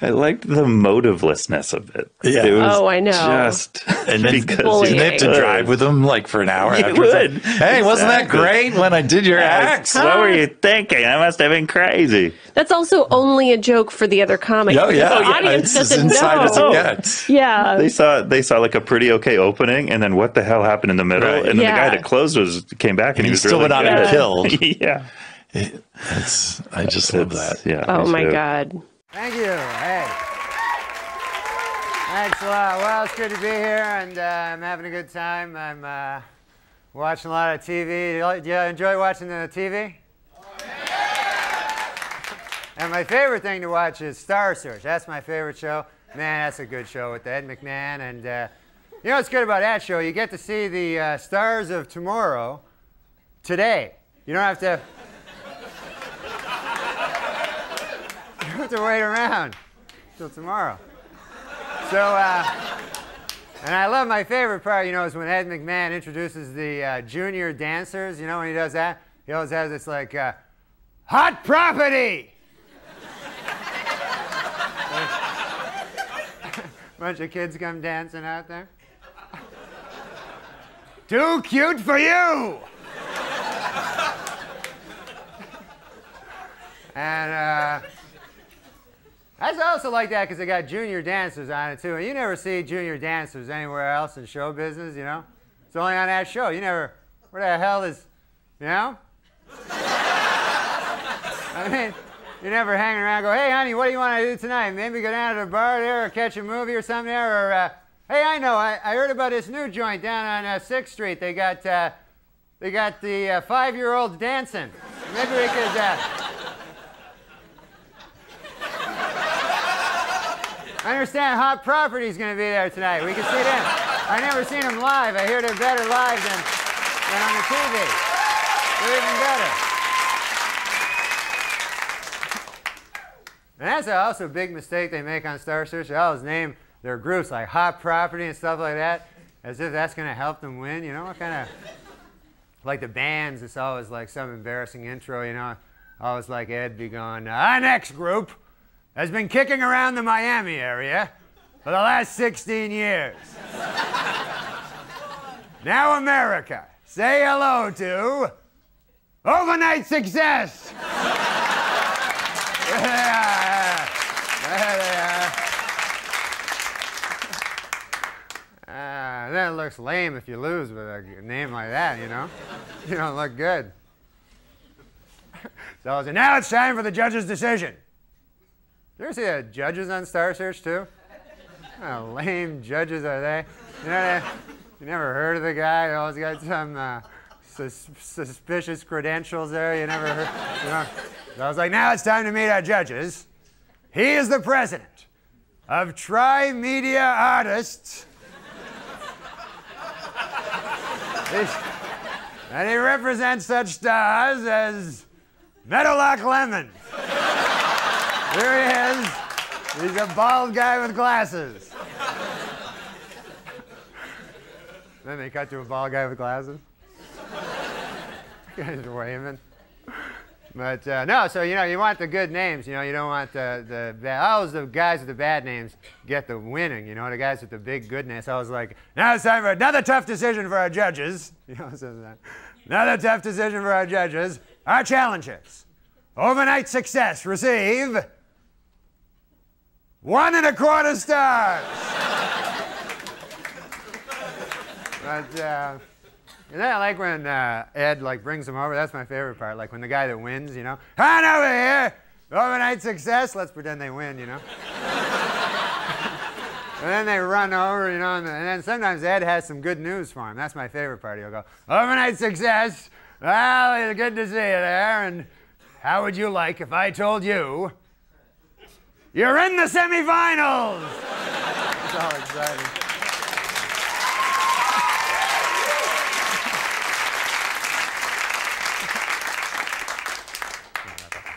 I liked the motivelessness of it. Yeah. It was Oh, I know. Just And then because bullying. you they have to drive with them like for an hour You afterwards. would. Like, hey, wasn't that great when I did your act? What were you thinking? I must have been crazy. That's also only a joke for the other comics. Oh, yeah. Oh, yeah. audience It's as inside know. as it gets. Yeah. They saw they saw like a pretty okay opening, and then what the hell happened in the middle? Right. And then Yeah. the guy that closed was came back, and, And he he was still really went on and good. killed. yeah, That's I just love that. Yeah. Oh my too. God. Thank you. Hey. Thanks a lot. Well, it's good to be here, and uh, I'm having a good time. I'm uh, watching a lot of TV. You Do you enjoy watching the TV? And my favorite thing to watch is Star Search. That's my favorite show. Man, that's a good show with Ed McMahon. And uh, you know what's good about that show? You get to see the uh, stars of tomorrow today. You don't have to. you don't have to wait around till tomorrow. So, uh, and I love my favorite part, you know, is when Ed McMahon introduces the uh, junior dancers. You know, when he does that, he always has this like, uh, hot property. Bunch of kids come dancing out there. Too cute for you. and uh, I also like that because they got junior dancers on it too. And you never see junior dancers anywhere else in show business, you know? It's only on that show. You never, where the hell is, you know? I mean, you never hanging around go, hey, honey, what do you want to do tonight? Maybe go down to the bar there or catch a movie or something there? Or, uh, hey, I know, I, I heard about this new joint down on uh, 6th Street. They got, uh, they got the uh, five-year-olds dancing. Maybe we could, uh, I understand Hot Property's going to be there tonight. We can see them. I never seen them live. I hear they're better live than, than on the TV. They're even better. And that's also a big mistake they make on Star Search. They always name their groups like Hot Property and stuff like that, as if that's going to help them win. You know what kind of like the bands? It's always like some embarrassing intro. You know, always like Ed be going, "Our next group has been kicking around the Miami area for the last 16 years. now America, say hello to overnight success." There they are. There they are. It looks lame if you lose with a name like that, you know? You don't look good. So I was like, now it's time for the judge's decision. You ever see the judges on Star Search too? Of lame judges are they? You know, they, you never heard of the guy? He always got some uh, sus- suspicious credentials there. You never heard. You know. So I was like, now it's time to meet our judges. He is the president of Tri Media Artists. He's- and he represents such stars as Meadowlark Lemon. There he is. He's a bald guy with glasses. then they cut to a bald guy with glasses. Guys are waving. But uh, no, so you know, you want the good names. You know, you don't want the the bad. Always the guys with the bad names get the winning. You know, the guys with the big goodness. I was like, now it's time for another tough decision for our judges. You know, so that. another tough decision for our judges. Our challenges. Overnight success receive one and a quarter stars. but. Uh, and then I like when uh, Ed like brings them over. That's my favorite part. Like when the guy that wins, you know, on over here, overnight success. Let's pretend they win, you know. and then they run over, you know, and, and then sometimes Ed has some good news for him. That's my favorite part. He'll go, overnight success. Well, it's good to see you there. And how would you like if I told you you're in the semifinals? it's all exciting.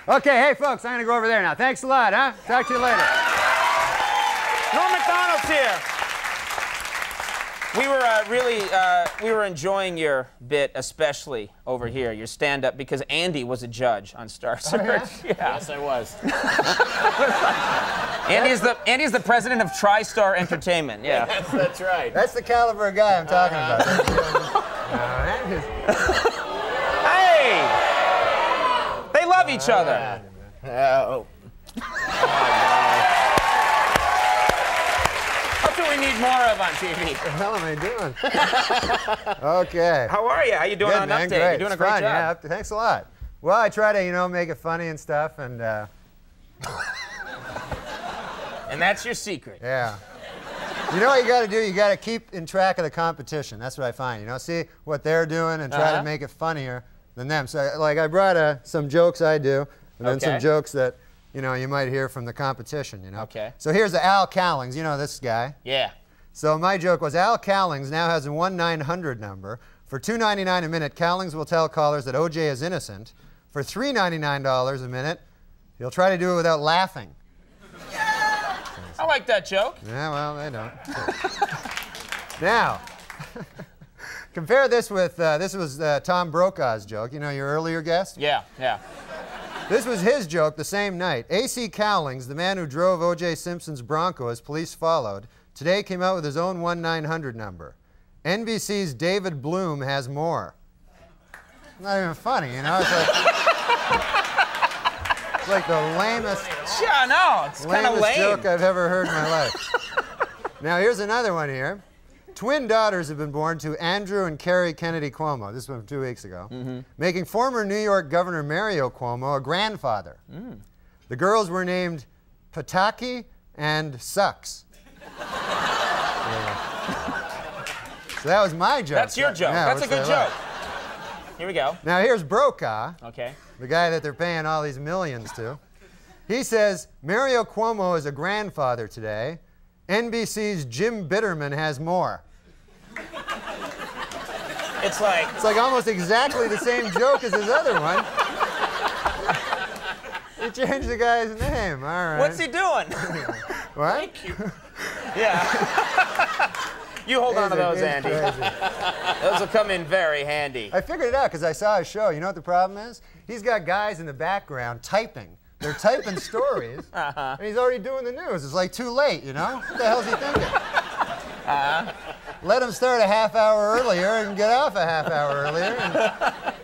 Okay, hey folks, I'm gonna go over there now. Thanks a lot, huh? Talk to you later. Norm Macdonald's here. We were uh, really, uh, we were enjoying your bit, especially over here, your stand-up, because Andy was a judge on Star Search. yeah? Yes, I was. Andy's the Andy's the president of TriStar Entertainment. Yeah. Yes, that's right. That's the caliber of guy I'm talking about. Love each other. Oh. That's what we need more of on TV. What the hell am I doing? okay. How are you? How are you doing Good, on man, Update? Great. You're doing It's a great fun, job. Yeah, thanks a lot. Well, I try to, you know, make it funny and stuff, and uh, And that's your secret. yeah. You know what you got to do? You got to keep in track of the competition. That's what I find. You know, see what they're doing and try Uh-huh. to make it funnier than them. So, like, I brought uh, some jokes I do, and then some jokes that, you know, you might hear from the competition. You know. Okay. So here's the Al Cowlings. You know this guy. Yeah. So my joke was Al Cowlings now has a 1-900 number. For $2.99 a minute, Cowlings will tell callers that OJ is innocent. For $3.99 a minute, he'll try to do it without laughing. Yeah. I like that joke. Yeah, well, they don't. now, compare this with uh, this was uh, Tom Brokaw's joke. You know, your earlier guest. Yeah, yeah. This was his joke the same night. A.C. Cowlings, the man who drove O.J. Simpson's Bronco as police followed, today came out with his own 1-900 number. NBC's David Bloom has more. Not even funny, you know? It's like, it's like the lamest, Yeah, no, it's lamest lame. joke I've ever heard in my life. now, here's another one here. Twin daughters have been born to Andrew and Carrie Kennedy Cuomo. This one from two weeks ago. Mm-hmm. Making former New York Governor Mario Cuomo a grandfather. Mm. The girls were named Pataki and Sucks. so that was my joke. That's your joke. Yeah, That's a good joke. Here we go. Now here's Brokaw, Okay. the guy that they're paying all these millions to. He says Mario Cuomo is a grandfather today. NBC's Jim Bitterman has more. It's like It's like almost exactly the same joke as his other one. He changed the guy's name. All right. what's he doing? What? Thank you. yeah. you hold on to those, Andy. Those will come in very handy. I figured it out because I saw his show. You know what the problem is? He's got guys in the background typing. They're typing stories, Uh-huh. and he's already doing the news. It's like too late, you know? What the hell's he thinking? Uh-huh. Let him start a half hour earlier and get off a half hour earlier,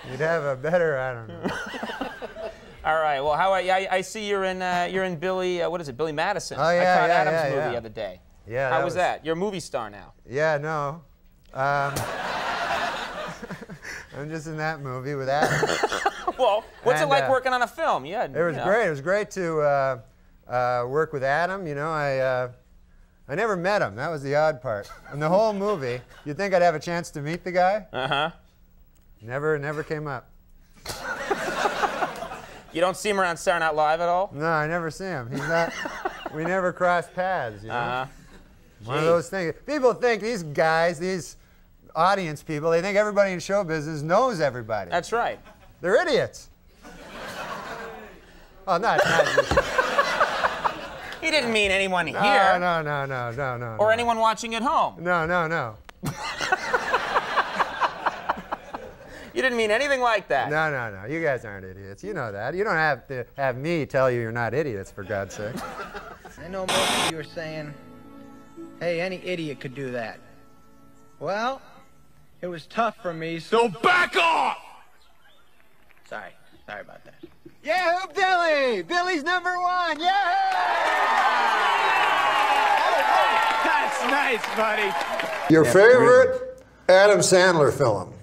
you'd have a better, I don't know. All right. Well, how are you? I, I see you're in uh, you're in Billy. Uh, what is it? Billy Madison. Oh, I yeah, caught yeah, Adam's yeah, movie yeah. the other day. Yeah, How that was, was- that? You're a movie star now. Yeah, no. Um, I'm just in that movie with Adam. Well, what's And, it like uh, working on a film? Yeah. It was great. It was great to uh, uh, work with Adam. You know, I uh, I never met him. That was the odd part. In the whole movie, you'd think I'd have a chance to meet the guy. Uh huh. Never, never came up. You don't see him around Saturday Night Live at all? No, I never see him. He's not. we never crossed paths. You know. Uh-huh. One of those things. People think these guys, these audience people, they think everybody in show business knows everybody. That's right. They're idiots. oh, not, not He didn't mean anyone no, here no, no, no, no, no. or anyone watching at home. No, no, no. You didn't mean anything like that. No, no, no. You guys aren't idiots. You know that. You don't have to have me tell you you're not idiots, for God's sake. I know most of you are saying, hey, any idiot could do that. Well, it was tough for me, so back off! Sorry. Sorry about that. Yahoo, Billy! Billy's number one! Yahoo! That's nice, buddy. Your favorite Adam Sandler film?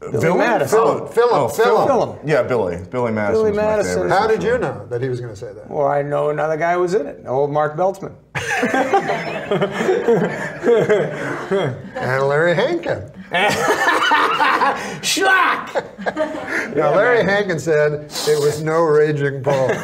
Billy Madison. Film. Film. Oh, film. film. Yeah, Billy. Billy Madison. Billy was my Madison. How did you know that he was going to say that? Well, I know another guy was in it. Old Mark Beltzman. And Larry Hankin. Schlock! Now, Larry Hankin said it was no raging bull.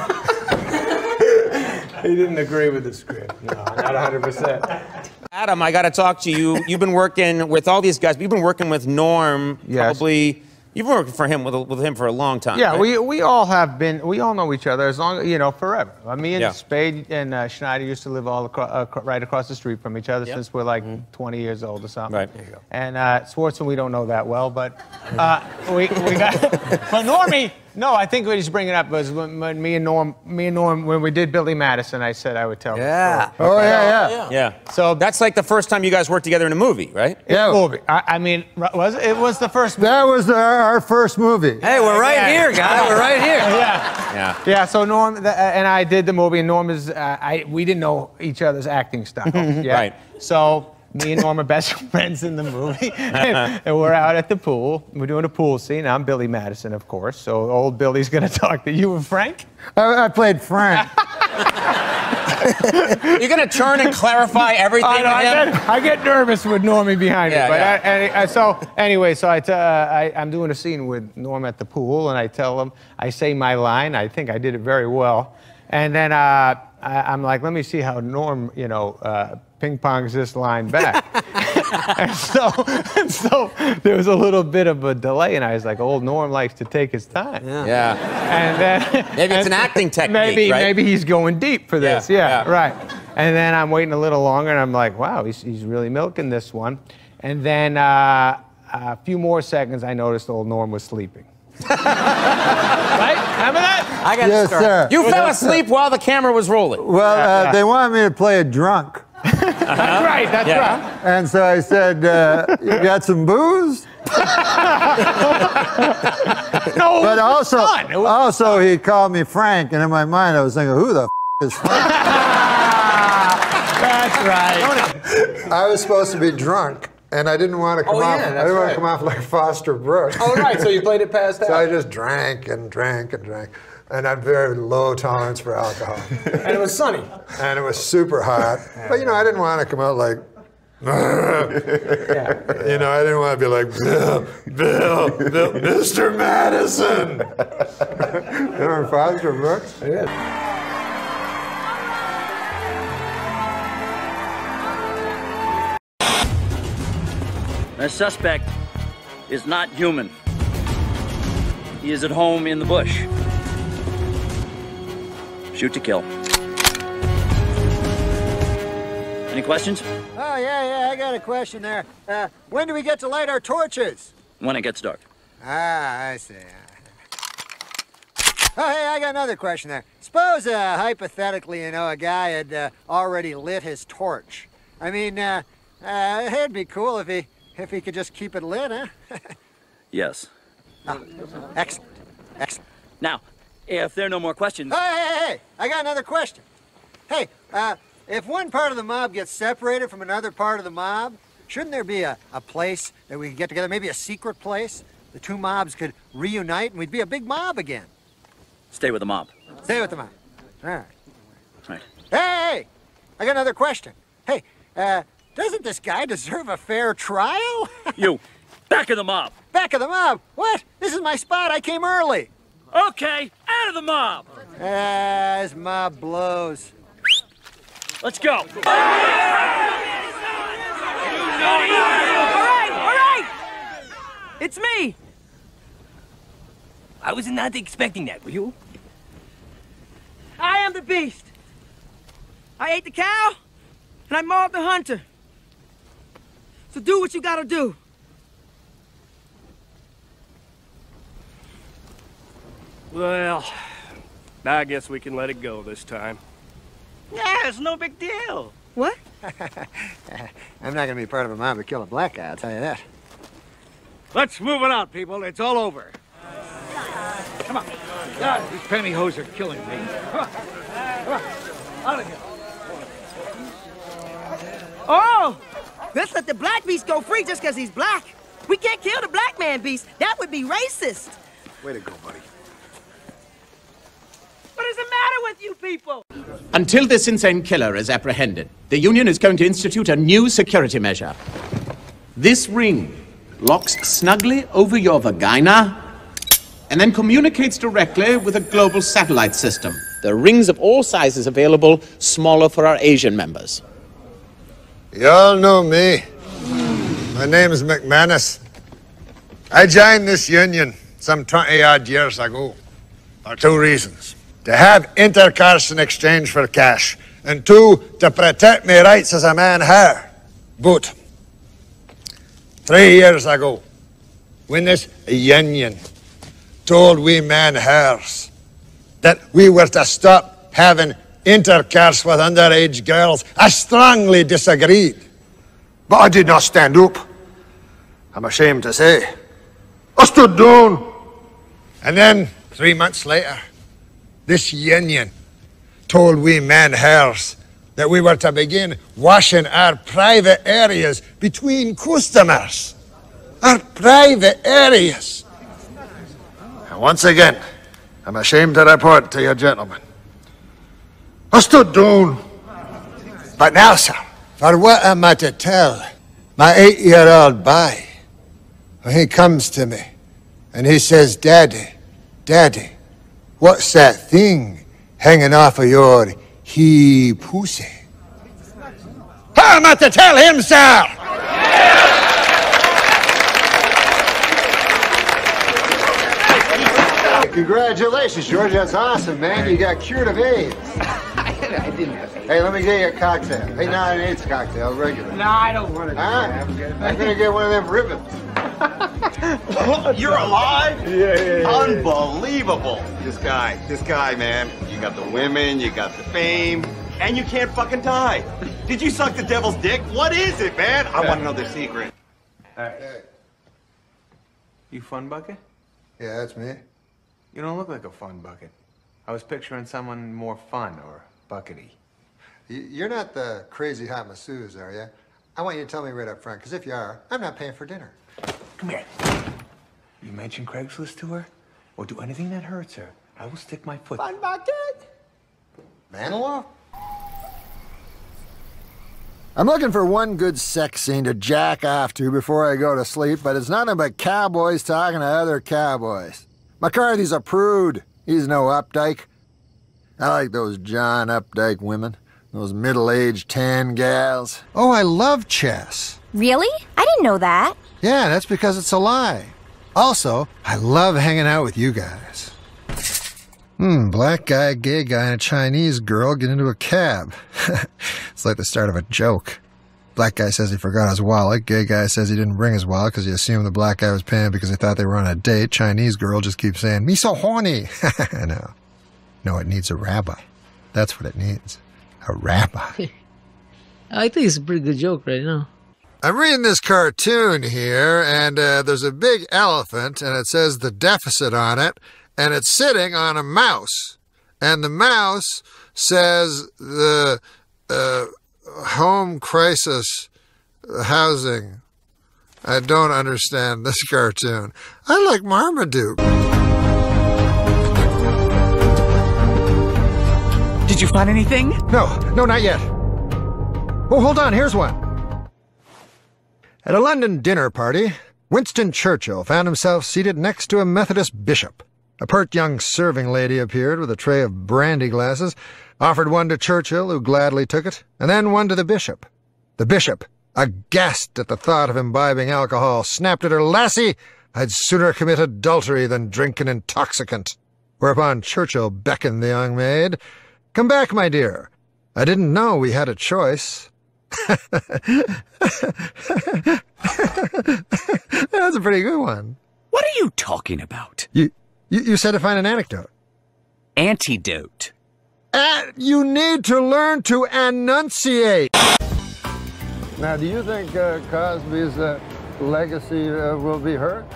he didn't agree with the script. No, not 100%. Adam, I got to talk to you. You've been working with all these guys. You've been working with Norm probably. You've been working for him with, with him for a long time. Yeah, right? we, we all have been, we all know each other as long, you know, forever. Uh, me and Yeah. Spade and uh, Schneider used to live all across, uh, right across the street from each other Yep. since we're like 20 years old or something. Right. There you go. And uh, Swardson, we don't know that well, but uh, we, we got, but Normie, no, I think what he's bringing up was when, when me and Norm, me and Norm, when we did Billy Madison, I said I would tell Yeah. him. the story. Oh, yeah, yeah. Yeah. So that's like the first time you guys worked together in a movie, right? Yeah. Movie. I, I mean, was it, it was the first. That was our, our first movie. Hey, we're right here, guys. We're right here. Yeah. Yeah. Yeah. So Norm th- uh, and I did the movie, and Norm is uh, I we didn't know each other's acting stuff. yeah. Right. So me and Norm are best friends in the movie, and, and we're out at the pool. We're doing a pool scene. I'm Billy Madison, of course. So old Billy's gonna talk to you and Frank. I, I played Frank. You're gonna turn and clarify everything. I, know, to I, get, I get nervous with Normie behind Yeah, me. But yeah. I, and, uh, so anyway, so I, t- uh, I I'm doing a scene with Norm at the pool, and I tell him I say my line. I think I did it very well, and then uh, I, I'm like, let me see how Norm, you know, uh, ping pongs this line back. and so, and so there was a little bit of a delay, and I was like, old Norm likes to take his time. Yeah. And then Maybe it's and an acting technique, Maybe right? maybe he's going deep for this. Yeah, Yeah, yeah. right. And then I'm waiting a little longer, and I'm like, wow, he's, he's really milking this one. And then uh, a few more seconds, I noticed old Norm was sleeping. right? Remember that? I got Yes, sir. You fell Yes, sir. asleep while the camera was rolling. Well, uh, they wanted me to play a drunk. That's right. That's Yeah. right. And so I said, uh, You got some booze? No, But was also, fun. It was- also he called me Frank, and in my mind I was thinking, Who the f- is Frank? That's right. I was supposed to be drunk, and I didn't want to come Oh, off. yeah, I didn't want to come off like Foster Brooks. Oh, right. So you played it past that. So I just drank and drank and drank, and I'm very low tolerance for alcohol. And it was sunny. and it was super hot. But you know, I didn't want to come out like. You know, I didn't want to be like Bill, Bill, Bill, Mr. Madison. you know, Foster Brooks. The suspect is not human. He is at home in the bush. Shoot to kill. Any questions? Oh, yeah, yeah, I got a question there. Uh, when do we get to light our torches? When it gets dark. Ah, I see. Oh, hey, I got another question there. Suppose, uh, hypothetically, you know, a guy had uh, already lit his torch. I mean, uh, uh, it'd be cool if he if he could just keep it lit, huh? Yes. Ah, excellent, excellent. Now, if there are no more questions. Hey, hey, hey, hey, I got another question. Hey, uh, if one part of the mob gets separated from another part of the mob, shouldn't there be a, a place that we could get together, maybe a secret place? The two mobs could reunite and we'd be a big mob again. Stay with the mob. Stay with the mob. All right. Hey, I got another question. Hey, uh, doesn't this guy deserve a fair trial? You Back of the mob. Back of the mob? What? This is my spot. I came early. Okay, out of the mob. As this mob blows. Let's go. All right, all right. It's me. I was not expecting that, were you? I am the beast. I ate the cow, and I mauled the hunter. So do what you gotta do. Well, I guess we can let it go this time. Yeah, it's no big deal. What? I'm not gonna be part of a mob to kill a black guy, I'll tell you that. Let's move it out, people. It's all over. Come on. God, these pantyhose are killing me. Come on. Come on. Out of here. Oh! Let's let the black beast go free just because he's black. We can't kill the black man beast. That would be racist. Way to go, buddy. What is the matter with you people? Until this insane killer is apprehended, the Union is going to institute a new security measure. This ring locks snugly over your vagina and then communicates directly with a global satellite system. There are rings of all sizes available, smaller for our Asian members. You all know me. My name is McManus. I joined this union some 20 odd years ago for two reasons. To have intercourse in exchange for cash, and two, to protect my rights as a man here. But three years ago, when this union told we men hairs that we were to stop having intercourse with underage girls, I strongly disagreed. But I did not stand up. I'm ashamed to say. I stood down. And then, three months later, this union told we men hairs that we were to begin washing our private areas between customers. Our private areas. And once again, I'm ashamed to report to you gentlemen. I stood down. But now, sir, for what am I to tell my eight-year-old boy when he comes to me and he says, Daddy, Daddy, what's that thing hanging off of your he pussy? How am I to tell him, sir? Congratulations, George. That's awesome, man. You got cured of AIDS. I didn't have Hey, let me get you a cocktail. Hey, not an AIDS cocktail, regular. No, I don't want to. Huh? I'm gonna get one of them ribbons. You're alive? Yeah, yeah, yeah. Unbelievable. This guy, this guy, man. You got the women, you got the fame, and you can't fucking die. Did you suck the devil's dick? What is it, man? I want to know the secret. You fun bucket? Yeah, that's me. You don't look like a fun bucket. I was picturing someone more fun or buckety. You're not the crazy hot masseuse, are you? I want you to tell me right up front, because if you are, I'm not paying for dinner. Come here. You mention Craigslist to her, or do anything that hurts her. I will stick my foot. Fun bucket? Manilow? I'm looking for one good sex scene to jack off to before I go to sleep, but it's nothing but cowboys talking to other cowboys. McCarthy's a prude. He's no Updike. I like those John Updike women, those middle aged tan gals. Oh, I love chess. Really? I didn't know that. Yeah, that's because it's a lie. Also, I love hanging out with you guys. Hmm, black guy, gay guy, and a Chinese girl get into a cab. it's like the start of a joke. Black guy says he forgot his wallet. Gay guy says he didn't bring his wallet because he assumed the black guy was paying because he thought they were on a date. Chinese girl just keeps saying, me so horny. no. No, it needs a rabbi. That's what it needs. A rabbi. I think it's a pretty good joke right now. I'm reading this cartoon here, and uh, there's a big elephant, and it says the deficit on it, and it's sitting on a mouse. And the mouse says the uh, home crisis housing. I don't understand this cartoon. I like Marmaduke. Did you find anything? No, no, not yet. Oh, hold on, here's one. At a London dinner party, Winston Churchill found himself seated next to a Methodist bishop. A pert young serving lady appeared with a tray of brandy glasses, offered one to Churchill, who gladly took it, and then one to the bishop. The bishop, aghast at the thought of imbibing alcohol, snapped at her, Lassie, I'd sooner commit adultery than drink an intoxicant. Whereupon Churchill beckoned the young maid. Come back, my dear. I didn't know we had a choice. That's a pretty good one. What are you talking about? You, you, you said to find an anecdote. Antidote. Uh, you need to learn to enunciate. Now, do you think uh, Cosby's uh, legacy uh, will be hurt?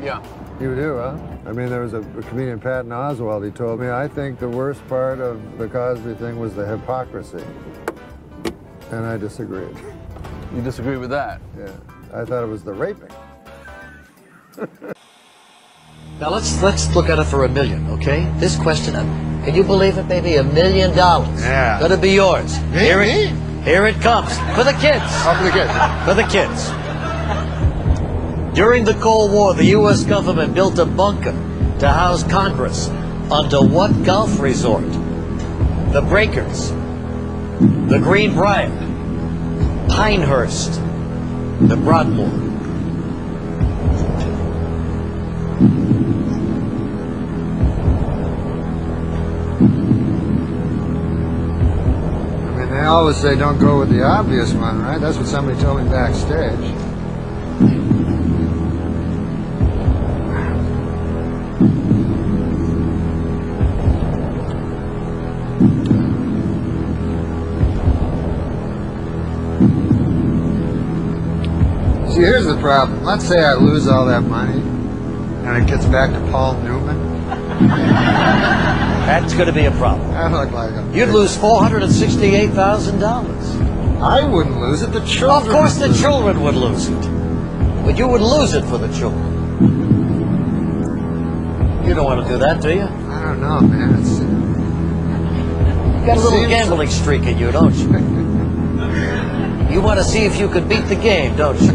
Yeah. You do, huh? I mean, there was a, a comedian, Patton Oswalt, he told me, I think the worst part of the Cosby thing was the hypocrisy. And I disagreed. You disagree with that? Yeah. I thought it was the raping. Now let's let's look at it for a million, okay? This question, uh, can you believe it? Maybe a million dollars. Yeah. Gonna be yours. Me? Here Me? it, here it comes for the kids. Oh, for the kids. For the kids. During the Cold War, the U.S. government built a bunker to house Congress under what golf resort? The Breakers, the Greenbrier, Pinehurst, the Broadmoor. I mean, they always say don't go with the obvious one, right? That's what somebody told me backstage. Here's the problem. Let's say I lose all that money and it gets back to Paul Newman. That's going to be a problem. I look like a You'd lose $468,000. I wouldn't lose it. The children. Of course, would the lose it. children would lose it. But you would lose it for the children. You don't want to do that, do you? I don't know, man. It's, uh, You got a little Seems- gambling streak in you, don't you? You want to see if you could beat the game, don't you?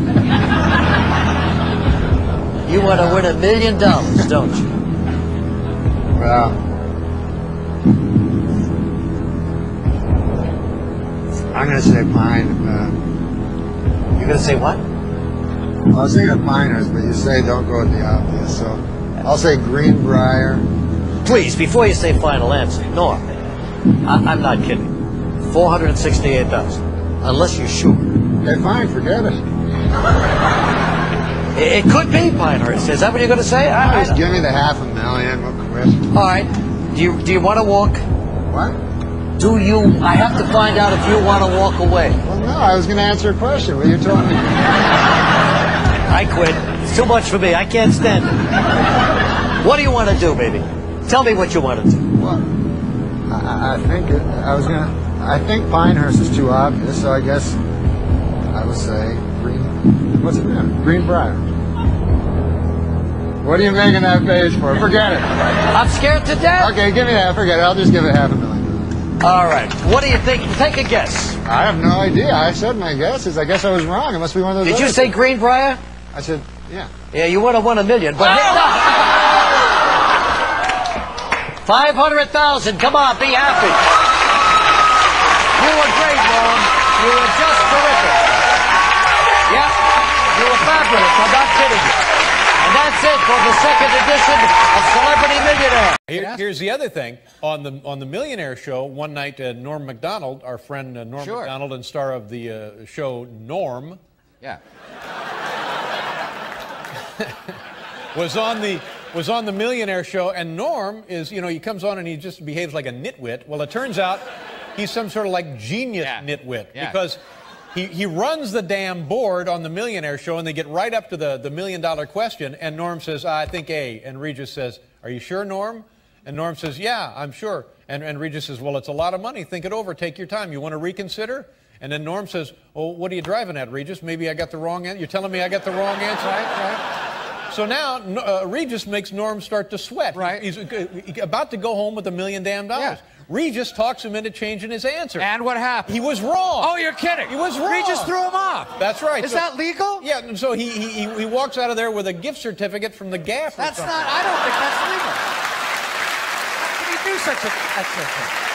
You want to win a million dollars, don't you? well, I'm gonna say pine. Uh, You're going to say what? I was thinking Pinehurst, but you say don't go with the obvious, so I'll say Greenbrier. Please, before you say final answer, no, I, I'm not kidding. 468000 Unless you're sure. Okay, fine, forget it. It, it could be Pinehurst. Is that what you're going to say? I, Just give me the half a million. We'll quit. all right. Do you, do you want to walk? What? Do you? I have to find out if you want to walk away. Well, no, I was gonna answer a question, but you told me. I quit. It's too much for me. I can't stand it. What do you want to do, baby? Tell me what you want to do. What? I, I think it, I was gonna. I think Pinehurst is too obvious, so I guess I would say Green. What's it name? Greenbrier. What are you making that face for? Forget it. I'm scared to death. Okay, give me that. Forget it. I'll just give it half a million. All right. What do you think? Take a guess. I have no idea. I said my guesses. I guess I was wrong. It must be one of those. Did you say. Greenbrier? I said, yeah. Yeah, you would have won a million, but oh! five hundred thousand. Come on, be happy. You were great, Ron. You were just terrific. Yeah, you were fabulous. I'm not kidding you. And that's it for the second edition of Celebrity Millionaire. Here, here's the other thing on the on the Millionaire Show. One night, uh, Norm Macdonald, our friend uh, Norm Sure. Macdonald, and star of the uh, show Norm, Yeah. was on the was on the Millionaire Show, and Norm is you know he comes on and he just behaves like a nitwit. Well, it turns out he's some sort of like genius nitwit Yeah. because. He, he runs the damn board on the Millionaire Show, and they get right up to the, the million dollar question, and Norm says, I think A. And Regis says, Are you sure, Norm? And Norm says, Yeah, I'm sure. And, and Regis says, Well, it's a lot of money. Think it over. Take your time. You want to reconsider? And then Norm says, Oh, what are you driving at, Regis? Maybe I got the wrong answer. You're telling me I got the wrong answer? Right, right. So now uh, Regis makes Norm start to sweat. Right. He's, uh, about to go home with a million damn dollars. Regis talks him into changing his answer. And what happened? He was wrong. Oh, you're kidding. He was wrong. Regis threw him off. That's right. Is So- that legal? Yeah, and so he, he, he- he walks out of there with a gift certificate from the Gap. or That's not, I don't think that's legal. How can you do such a, that's a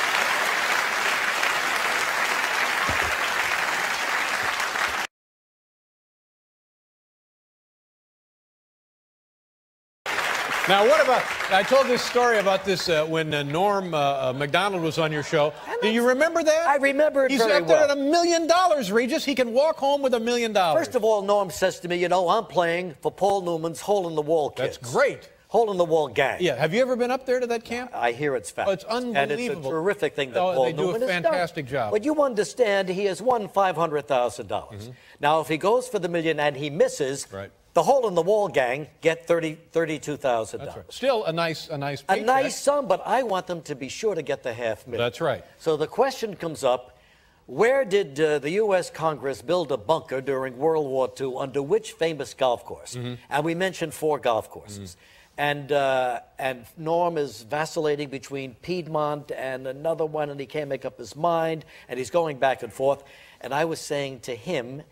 Now, what about? I told this story about this uh, when uh, Norm uh, uh, Macdonald was on your show. Do you remember that? I remember it He's very up there well. at a million dollars, Regis. He can walk home with a million dollars. First of all, Norm says to me, you know, I'm playing for Paul Newman's Hole in the Wall Kids. That's great. Hole in the Wall gang. Yeah. Have you ever been up there to that camp? I hear it's fabulous. Oh, it's And it's a unbelievable. terrific thing that Oh, Paul they do a Newman has done. fantastic job. But you understand, he has won $500,000. Mm-hmm. Now, if he goes for the million and he misses, the Hole in the Wall gang get thirty thirty-two thousand dollars. right. Still a nice, a nice. A nice sum, but I want them to be sure to get the half million. That's right. So the question comes up where did uh, the U.S. Congress build a bunker during World War II under which famous golf course? Mm-hmm. And we mentioned four golf courses. And, uh, and Norm is vacillating between Piedmont and another one, and he can't make up his mind, and he's going back and forth. And I was saying to him,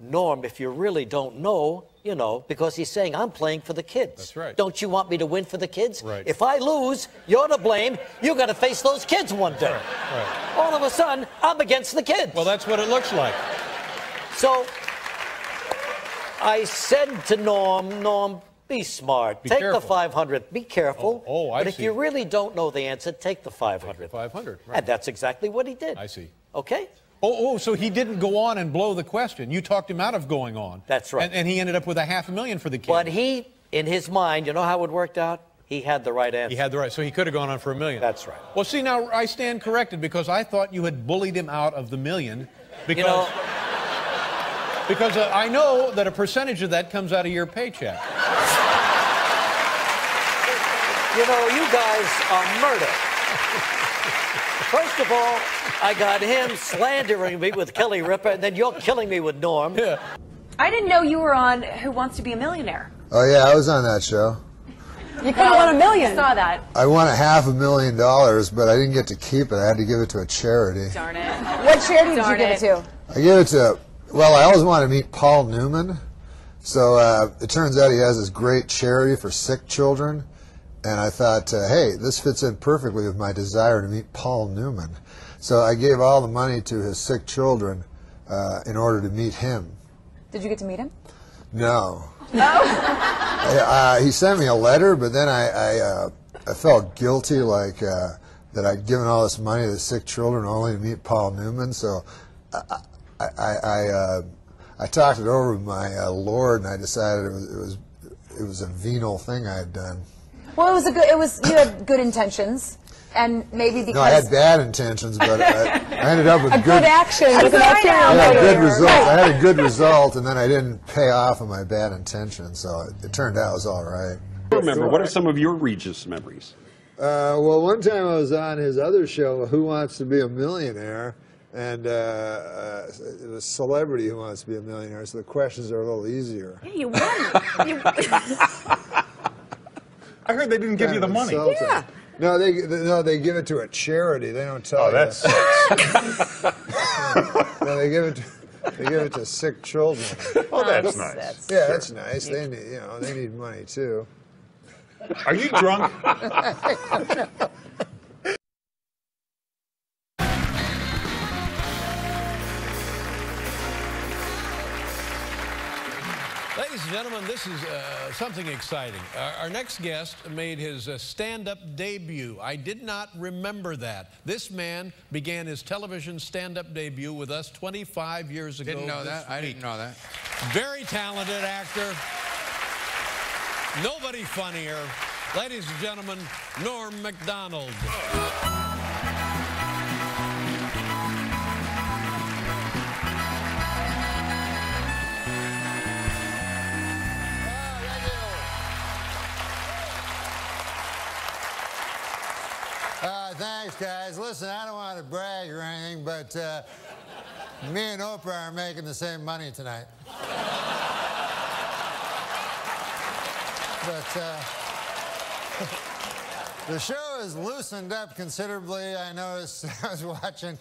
Norm, if you really don't know, you know, because he's saying, I'm playing for the kids. That's right. Don't you want me to win for the kids? Right. If I lose, you're to blame. you got to face those kids one day. Right. All of a sudden, I'm against the kids. Well, that's what it looks like. So I said to Norm, Norm, be smart. Be take careful. the 500. Be careful. Oh, oh, I But if see. you really don't know the answer, take the 500. 500. And that's exactly what he did. I see. Okay? Oh, oh, so he didn't go on and blow the question. You talked him out of going on. That's right. And, and he ended up with a half a million for the kid. But he, in his mind, you know how it worked out? He had the right answer. He had the right, so he could have gone on for a million. That's right. Well, see, now I stand corrected because I thought you had bullied him out of the million. Because, know- because uh, I know that a percentage of that comes out of your paycheck. You know, you guys are murder. First of all, I got him slandering me with Kelly Ripa, and then you're killing me with Norm. Yeah. I didn't know you were on Who Wants to Be a Millionaire. Oh yeah, I was on that show. You could have won a million. I Saw that. I won a half a million dollars, but I didn't get to keep it. I had to give it to a charity. Darn it. What charity did you Darn give it to? I gave it to, well, I always wanted to meet Paul Newman. So uh, it turns out he has this great charity for sick children. And I thought, uh, hey, this fits in perfectly with my desire to meet Paul Newman. So I gave all the money to his sick children uh, in order to meet him. Did you get to meet him? No. No. I, uh, he sent me a letter, but then I I, uh, I felt guilty, like uh, that I'd given all this money to the sick children only to meet Paul Newman. So I I I, I, uh, I talked it over with my uh, Lord, and I decided it was it was it was a venal thing I had done. Well, it was a good. It was you had good intentions, and maybe because No, I had bad intentions, but I, I ended up with a good, action was an ulterior I had a motive. good result. I had a good result, and then I didn't pay off on my bad intentions, so it, it turned out it was all right. Remember, what are some of your Regis memories? Uh, well, one time I was on his other show, Who Wants to Be a Millionaire, and uh, uh, it was Celebrity Who Wants to Be a Millionaire, so the questions are a little easier. Yeah, you won. You- I heard they didn't give you the money. Insulting. No, they no, they give it to a charity. They don't tell Oh, you. that's no, they give it to they give it to sick children. Oh, oh that's nice. Yeah, that's nice. They need you know they need money too. Are you drunk? gentlemen, this is uh, something exciting. Our, our next guest made his uh, stand up debut. I did not remember that. This man began his television stand up debut with us 25 years ago. Didn't know that. I didn't know that. Very talented actor. Nobody funnier. Ladies and gentlemen, Norm Macdonald. Thanks, guys. Listen, I don't want to brag or anything, but uh, me and Oprah are making the same money tonight. But uh, the show has loosened up considerably. I noticed I was watching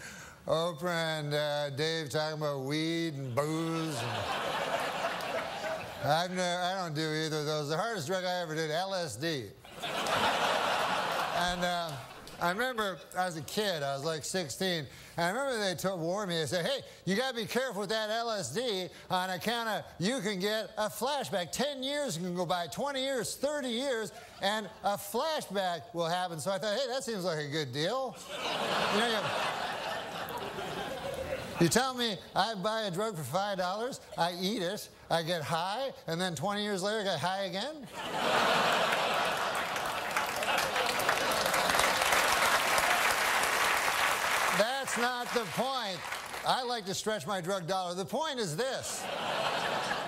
Oprah and uh, Dave talking about weed and booze. And I've never, I don't do either of those. The hardest drug I ever did, LSD. and uh, I remember as a kid, I was like 16, and I remember they told, warned me, they said, hey, you got to be careful with that LSD on account of you can get a flashback. 10 years can go by, 20 years, 30 years, and a flashback will happen. So I thought, hey, that seems like a good deal. you know, you, you tell me I buy a drug for $5, I eat it, I get high, and then 20 years later I get high again? That's not the point. I like to stretch my drug dollar. The point is this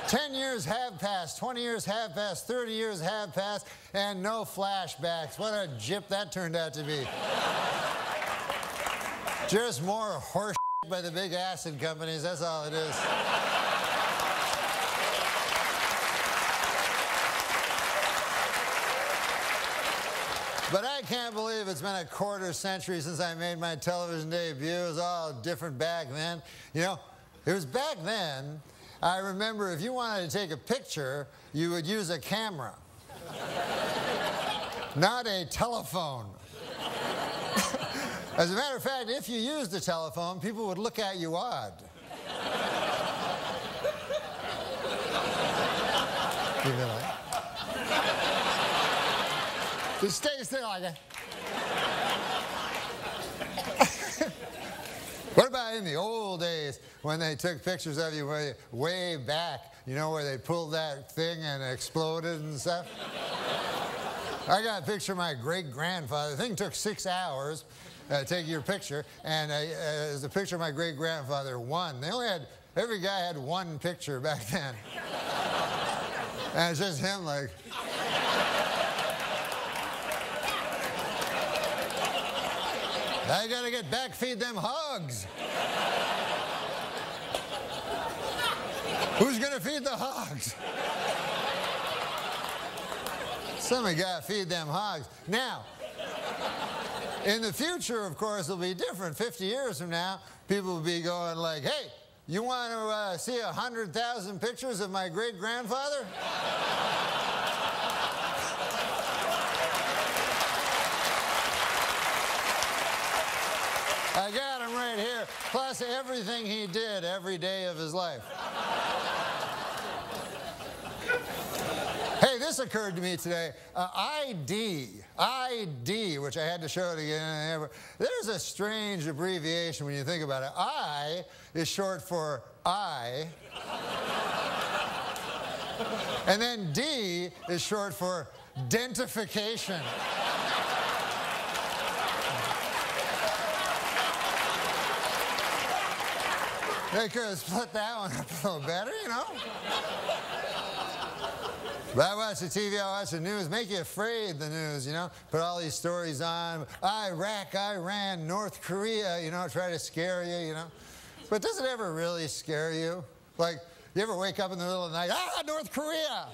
10 years have passed, 20 years have passed, 30 years have passed, and no flashbacks. What a jip that turned out to be. Just more horse by the big acid companies, that's all it is. But I can't believe it's been a quarter century since I made my television debut. It was all different back then. You know, it was back then, I remember if you wanted to take a picture, you would use a camera, not a telephone. As a matter of fact, if you used a telephone, people would look at you odd. Give it a- Just stay still like that. what about in the old days when they took pictures of you way, way back, you know, where they pulled that thing and exploded and stuff? I got a picture of my great grandfather. The thing took six hours uh, take your picture, and uh, uh, a picture of my great grandfather, one. They only had, every guy had one picture back then. and it's just him like, I gotta get back, feed them hogs. Who's gonna feed the hogs? Somebody gotta feed them hogs. Now, in the future, of course, it'll be different. 50 years from now, people will be going like, hey, you want to uh, see 100,000 pictures of my great I got him right here, plus everything he did every day of his life. Hey, this occurred to me today. Uh, ID, ID, which I had to show it again. There's a strange abbreviation when you think about it. I is short for I. and then D is short for dentification. They could have split that one up a little better, you know? But I watch the TV, I watch the news, make you afraid, the news, you know? Put all these stories on Iraq, Iran, North Korea, you know, try to scare you, you know? But does it ever really scare you? Like, you ever wake up in the middle of the night, ah, North Korea!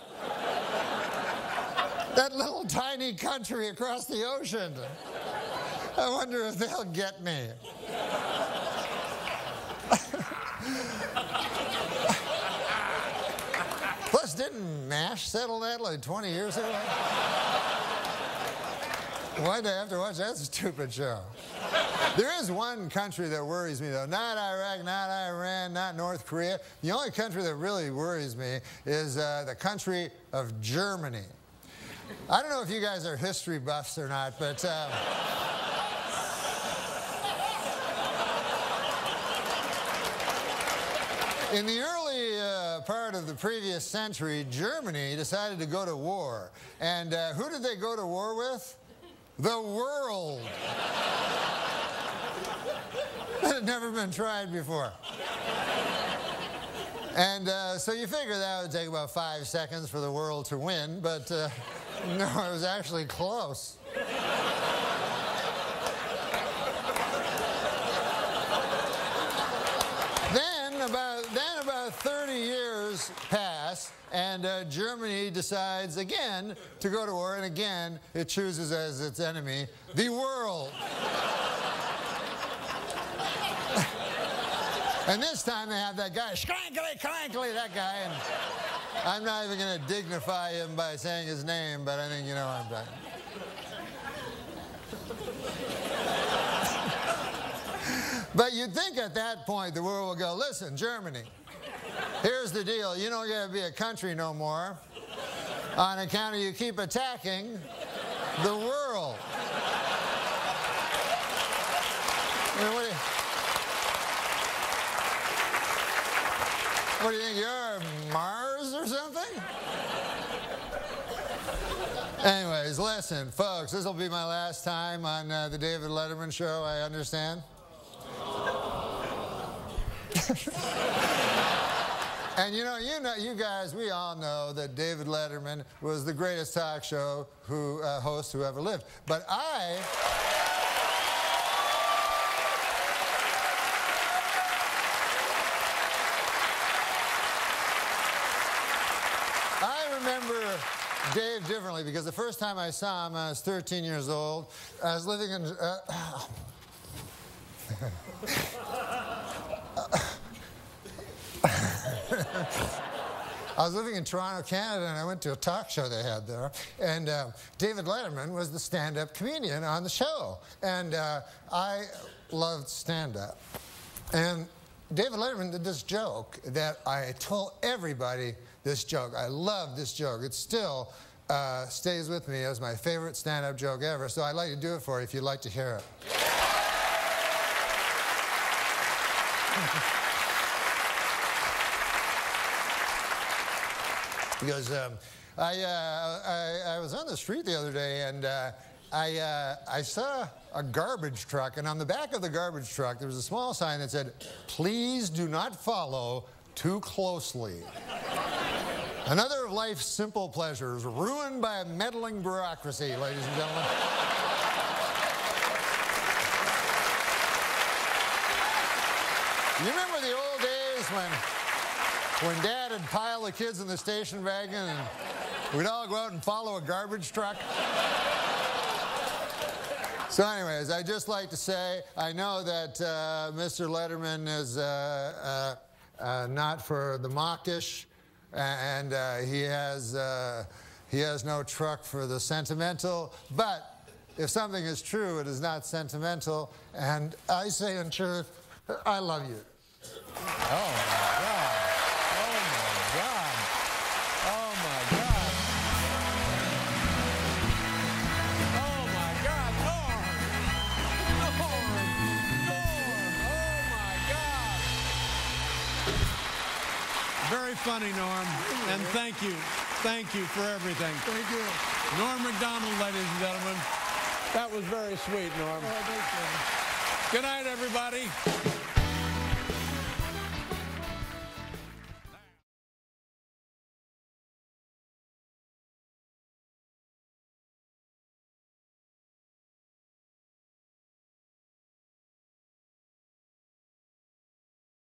that little tiny country across the ocean. I wonder if they'll get me. Plus, didn't M*A*S*H settle that like 20 years ago? Why'd I have to watch that stupid show? There is one country that worries me, though. Not Iraq, not Iran, not North Korea. The only country that really worries me is uh, the country of Germany. I don't know if you guys are history buffs or not, but. Uh, In the early uh, part of the previous century, Germany decided to go to war. And uh, who did they go to war with? The world. that had never been tried before. And uh, so you figure that would take about five seconds for the world to win, but uh, no, it was actually close. Then about, then about 30 years pass, and uh, Germany decides again to go to war, and again it chooses as its enemy the world. and this time they have that guy, Schrankly, Crankly, that guy, and I'm not even going to dignify him by saying his name, but I think you know I'm talking. But you'd think at that point the world would go, listen, Germany, here's the deal. You don't get to be a country no more on account of you keep attacking the world. I mean, what, do you, what do you think? You're Mars or something? Anyways, listen, folks, this will be my last time on uh, the David Letterman show, I understand. and you know, you know, you guys, we all know that David Letterman was the greatest talk show who, uh, host who ever lived. But I. I remember Dave differently because the first time I saw him, I was 13 years old. I was living in. Uh, I was living in Toronto, Canada, and I went to a talk show they had there. And uh, David Letterman was the stand up comedian on the show. And uh, I loved stand up. And David Letterman did this joke that I told everybody this joke. I love this joke. It still uh, stays with me as my favorite stand up joke ever. So I'd like to do it for you if you'd like to hear it. Because um, I, uh, I, I was on the street the other day and uh, I, uh, I saw a garbage truck, and on the back of the garbage truck there was a small sign that said, "Please do not follow too closely." Another of life's simple pleasures ruined by a meddling bureaucracy, ladies and gentlemen. You remember the old days when, when Dad would pile the kids in the station wagon and we'd all go out and follow a garbage truck? So, anyways, I'd just like to say I know that uh, Mr. Letterman is uh, uh, uh, not for the mawkish, and uh, he has uh, he has no truck for the sentimental. But if something is true, it is not sentimental. And I say in truth, I love you. Oh my God! Funny, Norm. And thank you. Thank you for everything. Thank you. Norm Macdonald, ladies and gentlemen. That was very sweet, Norm. Oh, Good night, everybody.